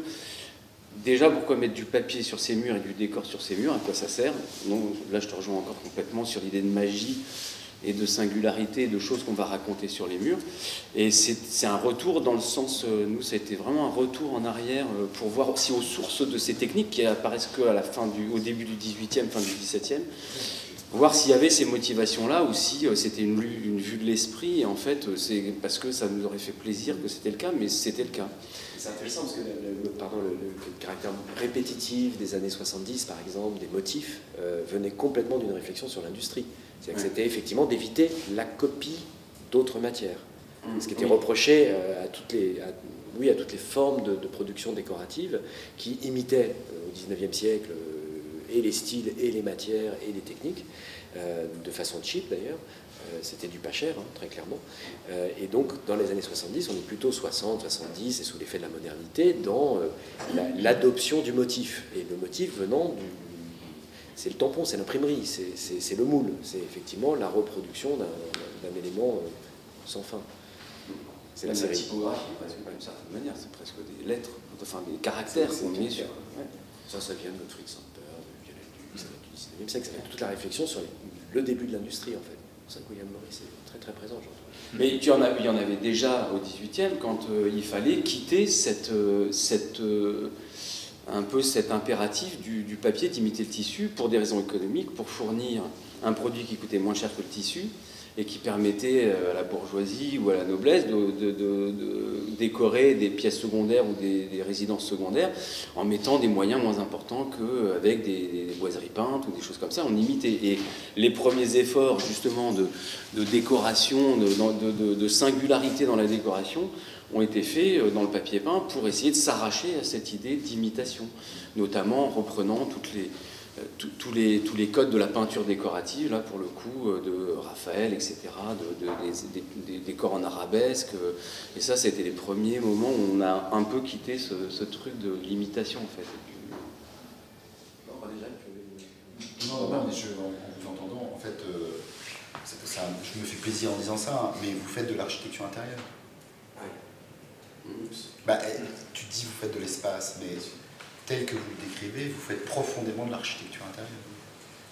déjà pourquoi mettre du papier sur ces murs et du décor sur ces murs, à quoi ça sert? Donc, là, je te rejoins encore complètement sur l'idée de magie et de singularité, de choses qu'on va raconter sur les murs. Et c'est un retour dans le sens, euh, nous, ça a été vraiment un retour en arrière euh, pour voir aussi aux sources de ces techniques qui apparaissent au début du 18e, fin du 17e voir s'il y avait ces motivations-là ou si euh, c'était une, vue de l'esprit. Et en fait, euh, c'est parce que ça nous aurait fait plaisir que c'était le cas, mais c'était le cas. C'est intéressant parce que le, le- pardon, le, le- le caractère répétitif des années 70, par exemple, des motifs, euh, venait complètement d'une réflexion sur l'industrie. C'est-à-dire que c'était effectivement d'éviter la copie d'autres matières. Ce qui était Oui. reproché à, toutes les, à- oui, à toutes les formes de, de production décorative qui imitaient euh, au XIXe siècle et les styles et les matières et les techniques, euh, de façon cheap d'ailleurs. Euh, C'était du pas cher, hein, très clairement. Euh, et donc, dans les années 70, on est plutôt 60, 70, et sous l'effet de la modernité, dans la- l'adoption du motif. Et le motif venant du. C'est le tampon, c'est l'imprimerie, c'est- le moule, c'est effectivement la reproduction d'un élément sans fin. C'est la série. typographie, presque, d'une certaine manière, c'est presque des lettres, enfin des caractères qu'on met sur. Ça, ça vient de Gottfried Samper, de Viollet Duc, ça vient du 19e siècle, ça de toute la réflexion sur le début de l'industrie, en fait. C'est ça que William Morris est très très présent, trouve. Mais il y, en avait déjà au 18e quand euh, il fallait quitter cette, euh, euh, un peu cet impératif du papier d'imiter le tissu pour des raisons économiques, pour fournir un produit qui coûtait moins cher que le tissu et qui permettait euh, à la bourgeoisie ou à la noblesse de, décorer des pièces secondaires ou des, résidences secondaires en mettant des moyens moins importants qu'avec des, des boiseries peintes ou des choses comme ça. On imitait. Et les premiers efforts justement de, décoration, de, singularité dans la décoration, ont été faits euh, dans le papier peint pour essayer de s'arracher à cette idée d'imitation, notamment en reprenant toutes les, euh, tous- tous, les, tous les codes de la peinture décorative, là pour le coup, euh, de Raphaël, etc., de, de- des, des- des décors en arabesque. euh, Et ça, c'était les premiers moments où on a un peu quitté ce, ce truc de l'imitation, en fait. Non, non, mais je, en, vous entendant, en fait, euh, ça- je me fais plaisir en disant ça, hein, mais vous faites de l'architecture intérieure. Bah, eh, tu te dis vous faites de l'espace, mais tel que vous le décrivez, vous faites profondément de l'architecture intérieure.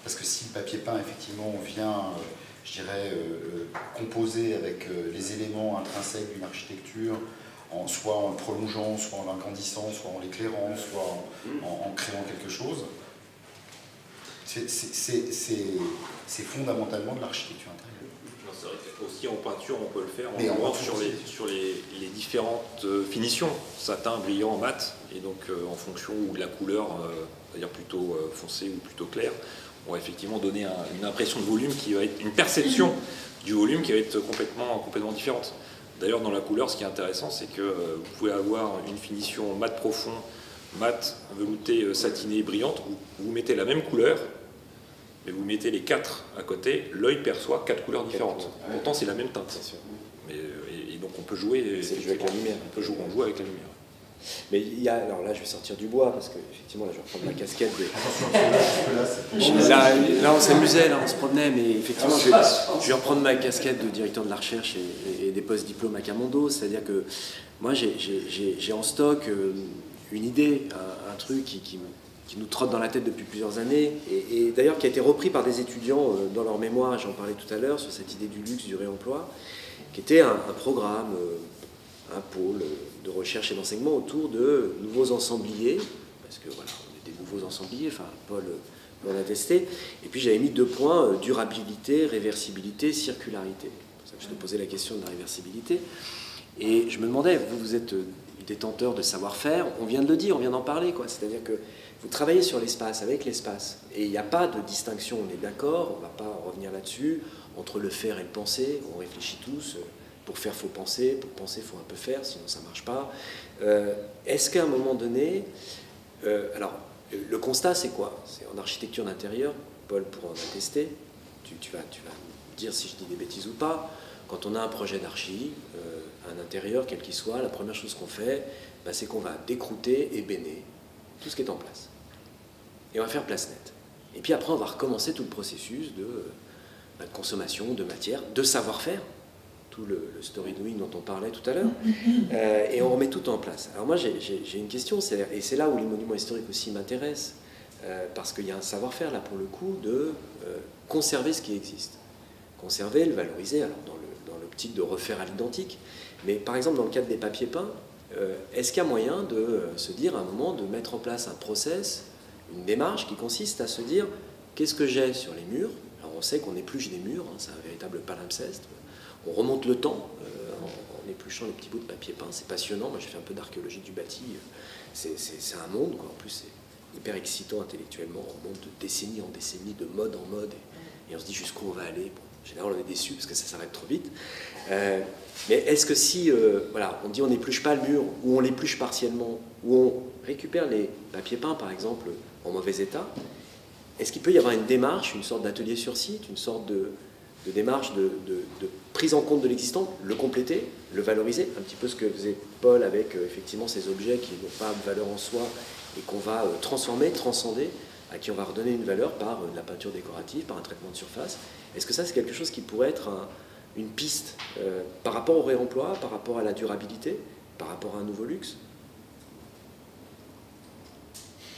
Parce que si le papier peint, effectivement, vient, euh, je dirais, euh, euh, composer avec les éléments intrinsèques d'une architecture, en, soit en le prolongeant, soit en l'agrandissant, soit en l'éclairant, soit en, en- en créant quelque chose, c'est- fondamentalement de l'architecture intérieure. Aussi en peinture, on peut le faire en peinture sur, les, sur les, les différentes finitions, satin, brillant, mat, et donc euh, en fonction de la couleur, euh, c'est-à-dire plutôt euh, foncée ou plutôt claire, on va effectivement donner un- une impression de volume qui va être une perception du volume qui va être complètement, complètement différente. D'ailleurs, dans la couleur, ce qui est intéressant, c'est que vous pouvez avoir une finition mat profond, mat, velouté, satiné, brillante. Vous, vous mettez la même couleur, mais vous mettez les quatre à côté, l'œil perçoit quatre couleurs différentes. Pourtant, c'est la même teinte. Mais, et, et donc, on peut jouer. C'est jouer avec la lumière. On peut jouer, on joue avec la lumière. Mais il y a, alors là, je vais sortir du bois parce que effectivement, là, je vais reprendre ma casquette. De... Là, là, on s'amusait, là, on se promenait, mais effectivement, je vais, je vais reprendre ma casquette de directeur de la recherche et, et des post-diplômes à Camondo. C'est-à-dire que moi, j'ai en stock euh, une idée, un, un truc qui, qui, qui, nous trotte dans la tête depuis plusieurs années, et, et d'ailleurs qui a été repris par des étudiants euh, dans leur mémoire, j'en parlais tout à l'heure, sur cette idée du luxe, du réemploi, qui était un, un programme. Euh, un pôle de recherche et d'enseignement autour de nouveaux ensembliers, parce que voilà, on est des nouveaux ensembliers, enfin Paul peut en attester. Et puis j'avais mis deux points, euh, durabilité, réversibilité, circularité. Pour ça que je te posais la question de la réversibilité. Et je me demandais, vous, vous êtes euh, détenteur de savoir-faire, on vient de le dire, on vient d'en parler, quoi. C'est-à-dire que vous travaillez sur l'espace, avec l'espace, et il n'y a pas de distinction, on est d'accord, on ne va pas revenir là-dessus, entre le faire et le penser, on réfléchit tous, euh, pour faire, faut penser. Pour penser, faut un peu faire, sinon ça ne marche pas. Euh, Est-ce qu'à un moment donné, euh, alors le constat c'est quoi? C'est en architecture d'intérieur. Paul pourra en attester. Tu, vas, tu vas me dire si je dis des bêtises ou pas. Quand on a un projet d'archi, euh, un intérieur quel qu'il soit, la première chose qu'on fait, bah, c'est qu'on va décrouter et béner tout ce qui est en place. Et on va faire place nette. Et puis après, on va recommencer tout le processus de, bah, de consommation, de matière, de savoir-faire tout le, le, story doing dont on parlait tout à l'heure, euh, et on remet tout en place. Alors moi j'ai une question, et c'est là où les monuments historiques aussi m'intéressent, euh, parce qu'il y a un savoir-faire là pour le coup de euh, conserver ce qui existe. Conserver, le valoriser, alors dans l'optique de refaire à l'identique, mais par exemple dans le cadre des papiers peints, est-ce qu'il y a moyen de se dire à un moment de mettre en place un process, une démarche qui consiste à se dire qu'est-ce que j'ai sur les murs? Alors on sait qu'on épluche des murs, hein, c'est un véritable palimpseste, on remonte le temps euh, en, épluchant les petits bouts de papier peint. C'est passionnant. Moi, j'ai fait un peu d'archéologie du bâti. C'est un monde. En plus, c'est hyper excitant intellectuellement. On monte de décennie en décennie, de mode en mode, et, on se dit jusqu'où on va aller. Bon, en général, on est déçu parce que ça s'arrête trop vite. Euh, mais est-ce que si, euh, on dit on n'épluche pas le mur, ou on l'épluche partiellement, ou on récupère les papiers peints, par exemple, en mauvais état, est-ce qu'il peut y avoir une démarche, une sorte d'atelier sur site, une sorte de, de démarche de, de, de, prise en compte de l'existant, le compléter, le valoriser, un petit peu ce que faisait Paul avec euh, effectivement ces objets qui n'ont pas de valeur en soi et qu'on va euh, transformer, transcender, à qui on va redonner une valeur par euh, de la peinture décorative, par un traitement de surface. Est-ce que ça c'est quelque chose qui pourrait être un, une piste euh, par rapport au réemploi, par rapport à la durabilité, par rapport à un nouveau luxe?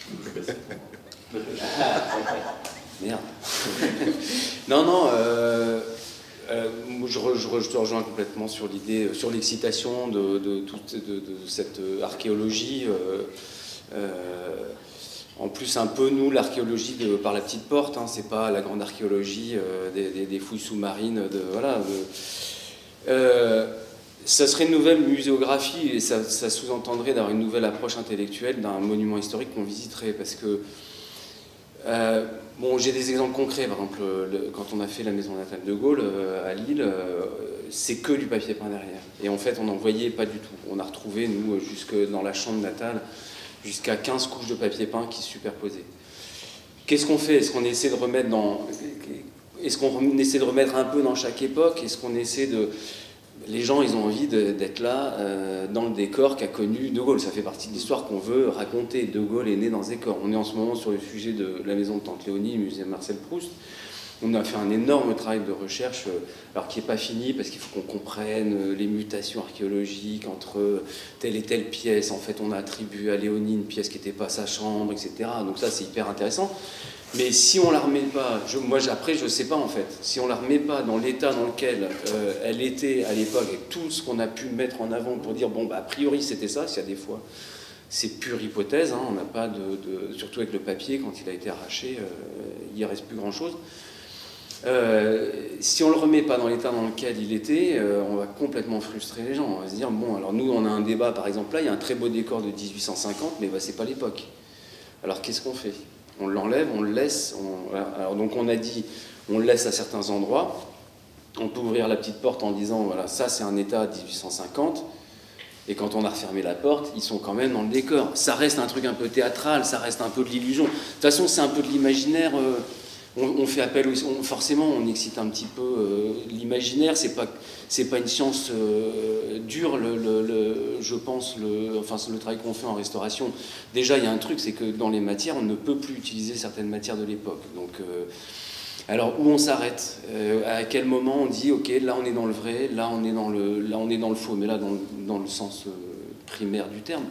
Merde. non, non, euh, euh, je, te rejoins complètement sur l'idée, sur l'excitation de, cette archéologie. Euh, euh, en plus, un peu, nous, l'archéologie par la petite porte, hein, c'est pas la grande archéologie euh, des, fouilles sous-marines. Voilà, ça serait une nouvelle muséographie et ça, sous-entendrait d'avoir une nouvelle approche intellectuelle d'un monument historique qu'on visiterait. Parce que euh, bon, j'ai des exemples concrets. Par exemple, le, quand on a fait la maison natale de Gaulle euh, à Lille, euh, c'est que du papier peint derrière. Et en fait, on n'en voyait pas du tout. On a retrouvé, nous, jusque dans la chambre natale, jusqu'à 15 couches de papier peint qui se superposaient. Qu'est-ce qu'on fait? Est-ce qu'on essaie de remettre dans. Est-ce qu'on essaie de remettre un peu dans chaque époque? Est-ce qu'on essaie de les gens, ils ont envie d'être là euh, dans le décor qu'a connu De Gaulle. Ça fait partie de l'histoire qu'on veut raconter. De Gaulle est né dans ce décor. On est en ce moment sur le sujet de la maison de Tante Léonie, musée Marcel Proust. On a fait un énorme travail de recherche, euh, alors qui n'est pas fini parce qu'il faut qu'on comprenne euh, les mutations archéologiques entre telle et telle pièce. En fait, on a attribué à Léonie une pièce qui n'était pas sa chambre, etc. Donc ça, c'est hyper intéressant. Mais si on la remet pas, je, moi après je sais pas en fait, si on la remet pas dans l'état dans lequel euh, elle était à l'époque et tout ce qu'on a pu mettre en avant pour dire bon bah a priori c'était ça, s'il y a des fois c'est pure hypothèse, hein, on n'a pas de, surtout avec le papier quand il a été arraché, euh, il reste plus grand chose. Euh, si on le remet pas dans l'état dans lequel il était, euh, on va complètement frustrer les gens. On va se dire bon alors nous on a un débat par exemple là, il y a un très beau décor de 1850, mais bah, c'est pas l'époque. Alors qu'est-ce qu'on fait? On l'enlève, on le laisse. On, alors donc on a dit, on le laisse à certains endroits. On peut ouvrir la petite porte en disant, voilà, ça c'est un état 1850. Et quand on a refermé la porte, ils sont quand même dans le décor. Ça reste un truc un peu théâtral, ça reste un peu de l'illusion. De toute façon, c'est un peu de l'imaginaire. Euh, on, fait appel, forcément, on excite un petit peu euh, l'imaginaire. C'est pas, c'est pas une science euh, dure, je pense, le, le travail qu'on fait en restauration. Déjà, il y a un truc, c'est que dans les matières, on ne peut plus utiliser certaines matières de l'époque. Donc, euh, alors où on s'arrête À quel moment on dit, ok, là on est dans le vrai, là on est dans le, là on est dans le faux, mais là dans, dans le sens primaire du terme.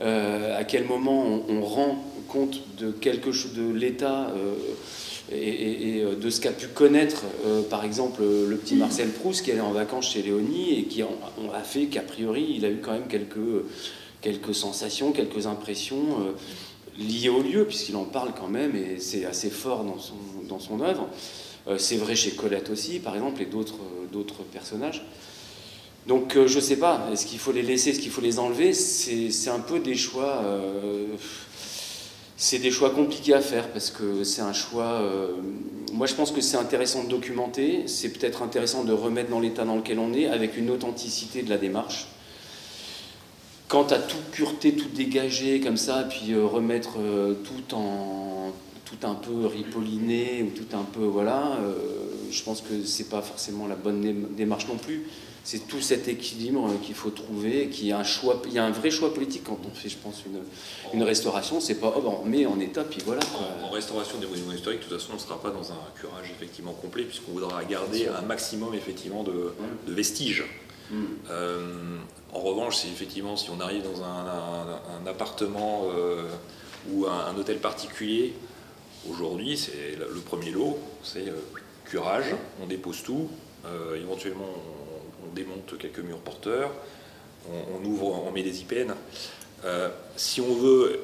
à quel moment on, on, rend compte de quelque chose, de l'état et, euh, de ce qu'a pu connaître, euh, par exemple, le petit Marcel Proust qui allait en vacances chez Léonie et qui a fait qu'a priori, il a eu quand même quelques, sensations, quelques impressions euh, liées au lieu, puisqu'il en parle quand même et c'est assez fort dans son œuvre. c'est vrai chez Colette aussi, par exemple, et d'autres personnages. Donc je ne sais pas, est-ce qu'il faut les laisser, est-ce qu'il faut les enlever? C'est un peu des choix c'est des choix compliqués à faire parce que c'est un choix. Euh, moi, je pense que c'est intéressant de documenter. C'est peut-être intéressant de remettre dans l'état dans lequel on est avec une authenticité de la démarche. Quant à tout cureter, tout dégager comme ça, puis euh, remettre euh, tout en tout un peu ripoliné ou tout un peu voilà, je pense que c'est pas forcément la bonne démarche non plus c'est tout cet équilibre qu'il faut trouver, qu'il y a un choix, il y a un vrai choix politique quand on fait, je pense, une, une restauration. C'est pas, oh, ben, on met en état, puis voilà. En, restauration des monuments historiques, de toute façon, on ne sera pas dans un curage effectivement complet, puisqu'on voudra garder un maximum effectivement de, vestiges. Mm. Euh, en revanche, c'est effectivement si on arrive dans un, appartement euh, ou un, hôtel particulier, aujourd'hui, c'est le premier lot, c'est euh, curage, on dépose tout, éventuellement on démonte quelques murs porteurs, on, ouvre, on met des IPN. Euh, si on veut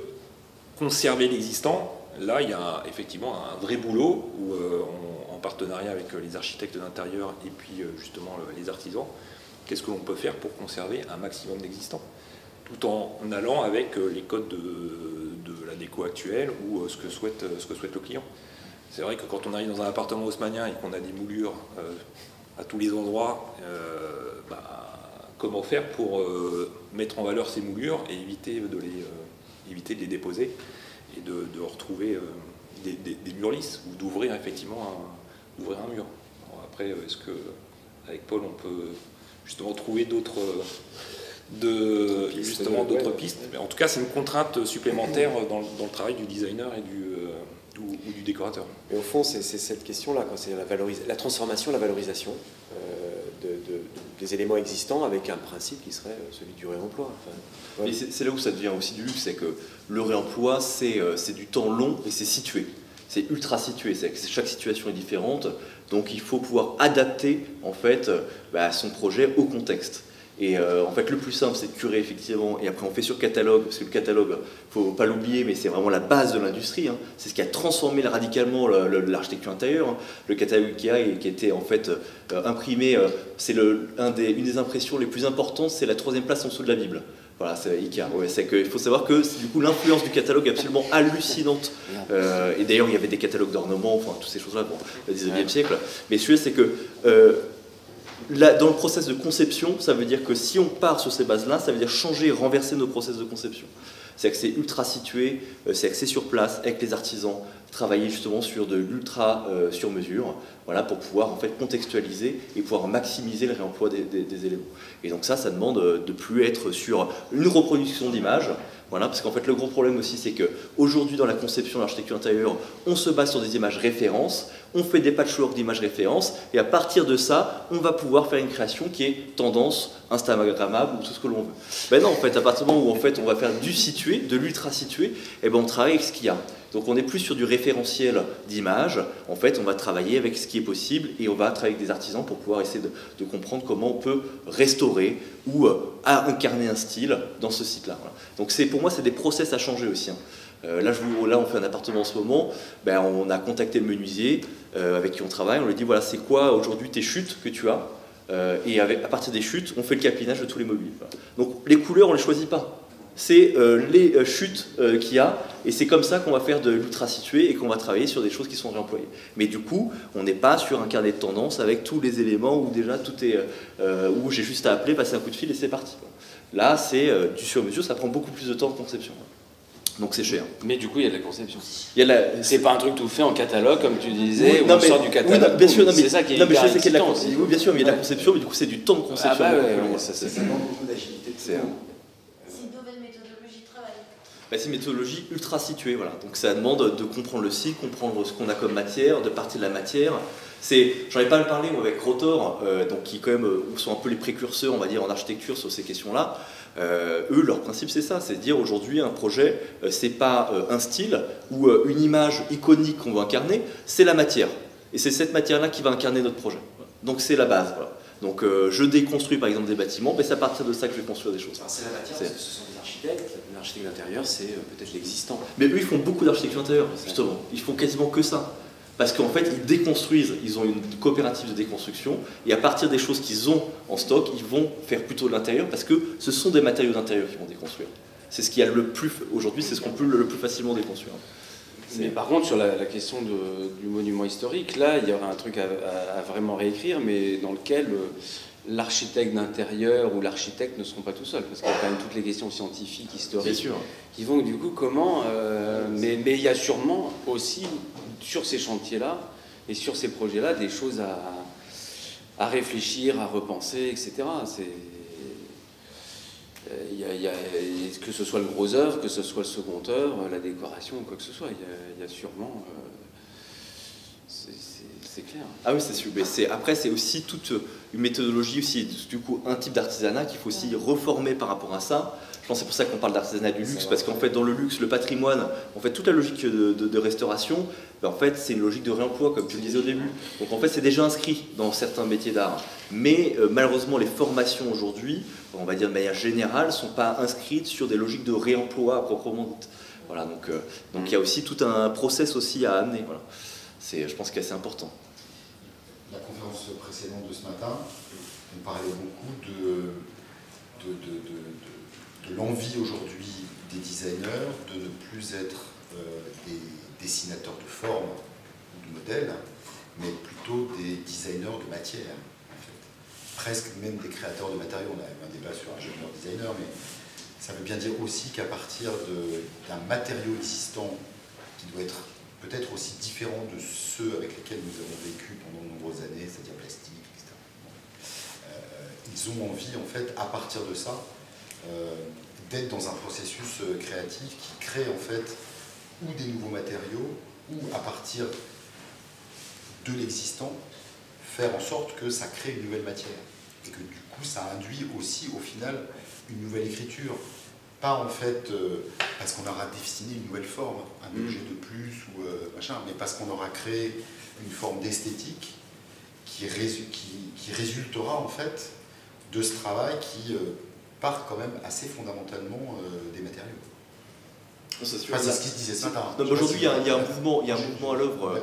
conserver l'existant, là, il y a effectivement un vrai boulot où, euh, en partenariat avec les architectes d'intérieur et puis euh, justement les artisans, qu'est-ce que l'on peut faire pour conserver un maximum d'existant? Tout en allant avec les codes de, la déco actuelle ou ce, que souhaite, ce que souhaite le client. C'est vrai que quand on arrive dans un appartement haussmanien et qu'on a des moulures à tous les endroits, euh, bah, comment faire pour euh, mettre en valeur ces moulures et éviter de les, euh, éviter de les déposer et de, retrouver des, murs lisses ou d'ouvrir effectivement un, un mur. après, est-ce que avec Paul on peut justement trouver d'autres de justement d'autres pistes? Mais en tout cas, c'est une contrainte supplémentaire dans, le travail du designer et du, ou, du décorateur. Mais au fond, c'est cette question-là, c'est la, la transformation, la valorisation euh, de, des éléments existants avec un principe qui serait euh, celui du réemploi. c'est là où ça devient aussi du luxe, c'est que le réemploi, c'est euh, du temps long et c'est situé. C'est ultra situé, chaque situation est différente, donc il faut pouvoir adapter en fait bah, son projet au contexte. Et euh, en fait, le plus simple, c'est de curer effectivement, et après on fait sur catalogue, parce que le catalogue, faut pas l'oublier, mais c'est vraiment la base de l'industrie. Hein. C'est ce qui a transformé radicalement l'architecture intérieure. Hein. Le catalogue Ikea, qui était en fait euh, imprimé, euh, c'est un des, une des impressions les plus importantes, c'est la troisième place en dessous de la Bible. Voilà, c'est Ikea. Il faut savoir que du coup l'influence du catalogue est absolument hallucinante. et d'ailleurs, il y avait des catalogues d'ornements, enfin toutes ces choses-là, bon, le 19e siècle. Mais celui c'est que dans le process de conception, ça veut dire que si on part sur ces bases-là, ça veut dire changer et renverser nos process de conception. C'est que c'est ultra situé, euh, c'est c'est sur place avec les artisans, travailler justement sur de l'ultra euh, sur mesure, voilà, pour pouvoir en fait contextualiser et pouvoir maximiser le réemploi des, éléments. Et donc ça, ça demande euh, de plus être sur une reproduction d'image, voilà, parce qu'en fait, le gros problème aussi, c'est qu'aujourd'hui, dans la conception de l'architecture intérieure, on se base sur des images références, on fait des patchwork d'images références, et à partir de ça, on va pouvoir faire une création qui est tendance, Instagrammable ou tout ce que l'on veut. Ben non, en fait, à partir du moment où en fait, on va faire du situé, de l'ultra situé, et eh ben on travaille avec ce qu'il y a. Donc on n'est plus sur du référentiel d'image, en fait on va travailler avec ce qui est possible et on va travailler avec des artisans pour pouvoir essayer de, comprendre comment on peut restaurer ou euh, incarner un style dans ce site-là. Donc pour moi c'est des process à changer aussi. Hein. Euh, là, on fait un appartement en ce moment, ben, on a contacté le menuisier euh, avec qui on travaille, on lui dit voilà c'est quoi aujourd'hui tes chutes que tu as et à partir des chutes, on fait le capinage de tous les mobiles. Donc les couleurs, on ne les choisit pas c'est euh, les euh, chutes euh, qu'il y a, et c'est comme ça qu'on va faire de l'ultra-situé et qu'on va travailler sur des choses qui sont réemployées. Mais du coup, on n'est pas sur un carnet de tendance avec tous les éléments où déjà tout est. où j'ai juste à appeler, passer un coup de fil et c'est parti. Là, c'est du sur-mesure, ça prend beaucoup plus de temps de conception. Donc c'est cher. Mais du coup, il y a de la conception. Il y a la- C'est pas un truc tout fait en catalogue, comme tu disais, Oui, où non, on mais- sort du oui, catalogue. non, bien sûr, non, mais, c'est ça qui est non, mais hyper je sais qu'il y a de la conception. Oui, bien sûr, mais il y a de la conception, mais du coup, c'est du temps de conception. Ah bah ouais, Donc, ouais, ça, demande beaucoup d'agilité. c'est un- C'est une nouvelle méthodologie de travail. Bah, c'est une méthodologie ultra située, voilà. Donc ça demande de comprendre le cycle, comprendre ce qu'on a comme matière, de partir de la matière. C'est, j'en ai pas parlé moi, avec Rotor, euh, donc qui quand même euh, sont un peu les précurseurs, on va dire, en architecture sur ces questions-là. Euh, eux, leur principe, c'est ça, c'est de dire aujourd'hui un projet, euh, c'est pas euh, un style ou euh, une image iconique qu'on veut incarner, c'est la matière. Et c'est cette matière-là qui va incarner notre projet. Donc c'est la base. Voilà. Donc euh, je déconstruis par exemple des bâtiments, ben, c'est à partir de ça que je vais construire des choses. C'est la matière, parce que ce sont des architectes. L'architecte d'intérieur, c'est peut-être l'existant. Mais eux, ils font beaucoup d'architecture intérieure, justement. Ils font quasiment que ça. Parce qu'en fait, ils déconstruisent, ils ont une coopérative de déconstruction, et à partir des choses qu'ils ont en stock, ils vont faire plutôt de l'intérieur, parce que ce sont des matériaux d'intérieur qu'ils vont déconstruire. C'est ce qui a le plus, aujourd'hui, c'est ce qu'on peut le plus facilement déconstruire. Mais par contre, sur la, la question de- du monument historique, là, il y aurait un truc à, à- à vraiment réécrire, mais dans lequel euh, l'architecte d'intérieur ou l'architecte ne seront pas tout seuls, parce qu'il y a quand même toutes les questions scientifiques, historiques, sûr. qui vont du coup comment. euh, mais, mais il y a sûrement aussi sur ces chantiers-là et sur ces projets-là des choses à, à réfléchir, à repenser, etc. C'est euh, il y a- il y a- que ce soit le gros œuvre, que ce soit le second œuvre, la décoration, quoi que ce soit, il y a, il y a sûrement. euh, c'est- clair. Ah oui, c'est sûr. Mais c'est, après, c'est aussi toute une méthodologie, aussi, du coup, un type d'artisanat qu'il faut aussi reformer par rapport à ça. Je pense que c'est pour ça qu'on parle d'artisanat du luxe, parce qu'en fait, dans le luxe, le patrimoine, en fait, toute la logique de, de- de restauration, ben, en fait, c'est une logique de réemploi, comme tu le disais au début. Donc, en fait, c'est déjà inscrit dans certains métiers d'art. Mais euh, malheureusement, les formations aujourd'hui, on va dire de manière générale, sont pas inscrites sur des logiques de réemploi à proprement dit. Voilà, donc, euh, donc il y a aussi tout un process aussi à amener. Voilà. C'est, je pense, que c'est assez important. La conférence précédente de ce matin, on parlait beaucoup de, de, de- de- l'envie aujourd'hui des designers de ne plus être euh, des dessinateurs de formes ou de modèles, mais plutôt des designers de matière. Presque même des créateurs de matériaux. On a eu un débat sur ingénieur designer, mais ça veut bien dire aussi qu'à partir d'un matériau existant qui doit être peut-être aussi différent de ceux avec lesquels nous avons vécu pendant de nombreuses années, c'est-à-dire plastique, etc. Euh, ils ont envie, en fait, à partir de ça, d'être dans un processus euh, créatif qui crée, en fait, ou des nouveaux matériaux, ou à partir de l'existant, faire en sorte que ça crée une nouvelle matière. Et que du coup, ça induit aussi, au final, une nouvelle écriture. Pas en fait euh, parce qu'on aura dessiné une nouvelle forme, un objet de plus ou euh, machin, mais parce qu'on aura créé une forme d'esthétique qui, résu- qui, qui résultera en fait de ce travail qui euh, part quand même assez fondamentalement euh, des matériaux. C'est Enfin, ce qui se disait mais aujourd'hui, il y a, un mouvement, il y a un mouvement à l'œuvre. euh,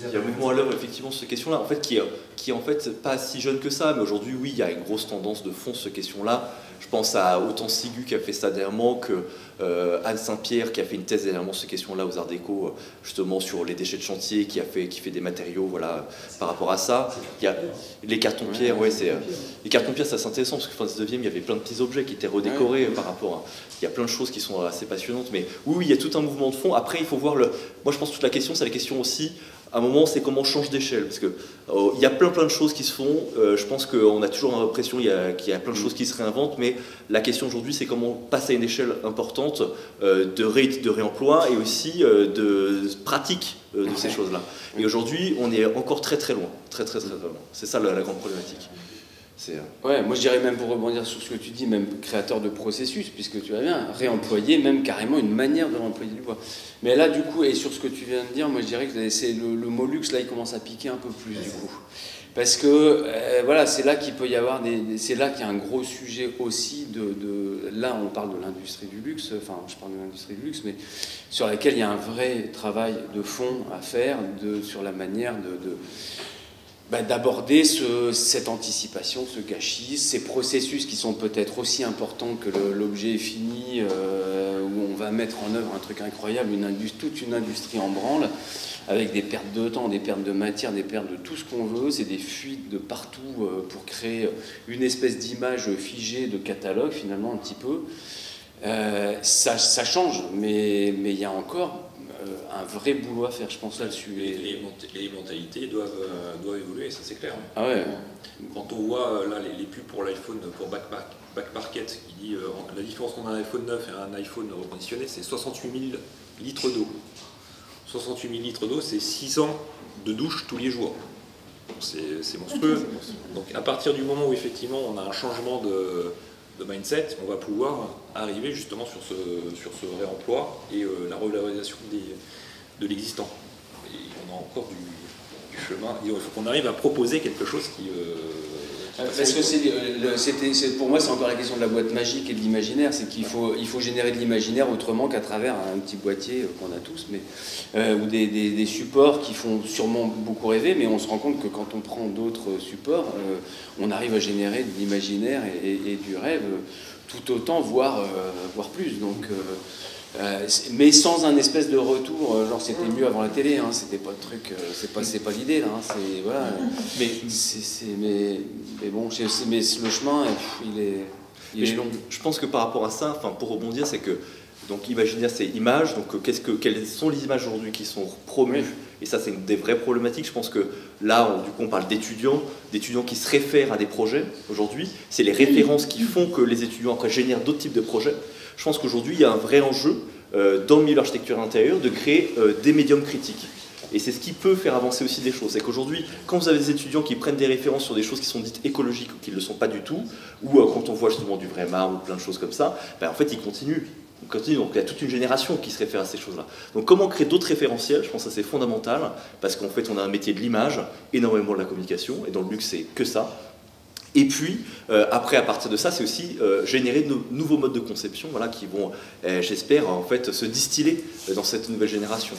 Ça Il y a un mouvement à l'œuvre effectivement sur ces questions-là, en fait, qui est, qui est en fait pas si jeune que ça, mais aujourd'hui, oui, il y a une grosse tendance de fond sur ces questions-là. Je pense à autant Sigu qui a fait ça dernièrement que euh, Anne Saint-Pierre qui a fait une thèse dernièrement sur ces questions-là aux Arts Déco, euh, justement sur les déchets de chantier, qui a fait, qui fait des matériaux, voilà, par rapport à ça. Il y a les cartons-pierres, ouais, c'est euh, les cartons-pierres, c'est assez intéressant parce que fin 19e, il y avait plein de petits objets qui étaient redécorés par rapport à. Il y a plein de choses qui sont assez passionnantes, mais oui, oui, il y a tout un mouvement de fond. Après, il faut voir le. Moi, je pense que toute la question, c'est la question aussi. À un moment, c'est comment on change d'échelle. Parce que euh, il y a plein plein de choses qui se font. Euh, je pense qu'on a toujours l'impression qu'il y, a- qu'il y a plein de choses qui se réinventent. Mais la question aujourd'hui, c'est comment on passe à une échelle importante euh, de, ré- de réemploi et aussi euh, de pratique de ces choses-là. Et aujourd'hui, on est encore très très loin. Très très très, très loin. C'est ça la, la grande problématique. Euh, Ouais, moi je dirais même pour rebondir sur ce que tu dis, même créateur de processus, puisque tu vas bien, réemployer même carrément une manière de réemployer du bois. Mais là, du coup, et sur ce que tu viens de dire, moi je dirais que c'est le, le mot luxe, là, il commence à piquer un peu plus, du coup. Parce que, euh, voilà, c'est là qu'il peut y avoir des. des- C'est là qu'il y a un gros sujet aussi de, de- Là, on parle de l'industrie du luxe, enfin, je parle de l'industrie du luxe, mais sur laquelle il y a un vrai travail de fond à faire de, sur la manière de- de bah, d'aborder ce- cette anticipation, ce gâchis, ces processus qui sont peut-être aussi importants que l'objet fini, euh, où on va mettre en œuvre un truc incroyable, une toute une industrie en branle, avec des pertes de temps, des pertes de matière, des pertes de tout ce qu'on veut, c'est des fuites de partout euh, pour créer une espèce d'image figée de catalogue finalement un petit peu. ça, ça, change, mais il y a encore un vrai boulot à faire, je pense, là-dessus. Les, les, mentalités doivent, doivent évoluer, ça c'est clair. Ah ouais. Quand on voit là les, pubs pour l'iPhone, pour Back, Back, Market, qui dit la différence entre un iPhone 9 et un iPhone reconditionné, c'est 68 000 litres d'eau. 68 000 litres d'eau, c'est 6 ans de douche tous les jours. C'est monstrueux. Donc à partir du moment où effectivement on a un changement de, mindset, on va pouvoir arriver justement sur ce, sur ce réemploi et euh, la revalorisation de l'existant. Et on a encore du, chemin. Il faut qu'on arrive à proposer quelque chose qui, euh, parce que c'était, pour moi, c'est encore la question de la boîte magique et de l'imaginaire. C'est qu'il faut, il faut générer de l'imaginaire autrement qu'à travers un petit boîtier euh, qu'on a tous, mais, euh, ou des, supports qui font sûrement beaucoup rêver, mais on se rend compte que quand on prend d'autres supports, euh, on arrive à générer de l'imaginaire et, du rêve tout autant, voire, voire plus. Donc, euh, mais sans un espèce de retour, euh, genre c'était mieux avant la télé, hein, c'était pas le truc, euh, c'est pas, pas l'idée là, hein, c'est voilà. Mais, c'est, mais, mais, bon, mais le chemin, il est, il est long. Je pense que par rapport à ça, enfin pour rebondir, c'est que donc imaginaire c'est image, donc qu'est-ce que, quelles sont les images aujourd'hui qui sont promues Et ça c'est une des vraies problématiques. Je pense que là, on, du coup, on parle d'étudiants, d'étudiants qui se réfèrent à des projets aujourd'hui. C'est les références qui font que les étudiants après génèrent d'autres types de projets. Je pense qu'aujourd'hui, il y a un vrai enjeu euh, dans le milieu de l'architecture intérieure de créer euh, des médiums critiques. Et c'est ce qui peut faire avancer aussi des choses. C'est qu'aujourd'hui, quand vous avez des étudiants qui prennent des références sur des choses qui sont dites écologiques ou qui ne le sont pas du tout, ou euh, quand on voit justement du vrai marbre ou plein de choses comme ça, ben en fait, ils continuent. Ils continuent. Donc il y a toute une génération qui se réfère à ces choses-là. Donc comment créer d'autres référentiels Je pense que c'est fondamental, parce qu'en fait, on a un métier de l'image, énormément de la communication, et dans le luxe, c'est que ça. Et puis, euh, après, à partir de ça, c'est aussi euh, générer de nouveaux modes de conception voilà, qui vont, euh, j'espère, en fait, se distiller dans cette nouvelle génération.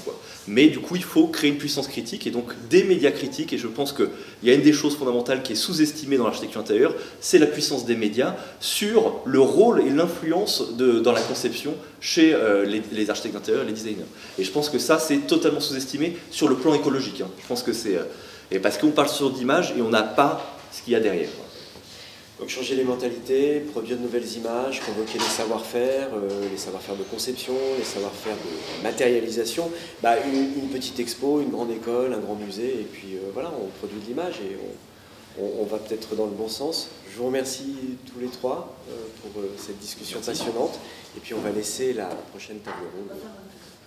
Mais du coup, il faut créer une puissance critique et donc des médias critiques. Et je pense qu'il y a une des choses fondamentales qui est sous-estimée dans l'architecture intérieure, c'est la puissance des médias sur le rôle et l'influence dans la conception chez les, architectes intérieurs et les designers. Et je pense que ça, c'est totalement sous-estimé sur le plan écologique. Hein. Je pense que c'est... parce qu'on parle sur d'image et on n'a pas ce qu'il y a derrière. Donc changer les mentalités, produire de nouvelles images, convoquer les savoir-faire, euh, les savoir-faire de conception, les savoir-faire de matérialisation, bah, une, petite expo, une grande école, un grand musée, et puis euh, voilà, on produit de l'image et on, va peut-être dans le bon sens. Je vous remercie tous les trois euh, pour cette discussion passionnante, et puis on va laisser la prochaine table ronde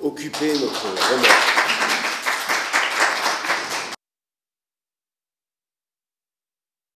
occuper notre remorque.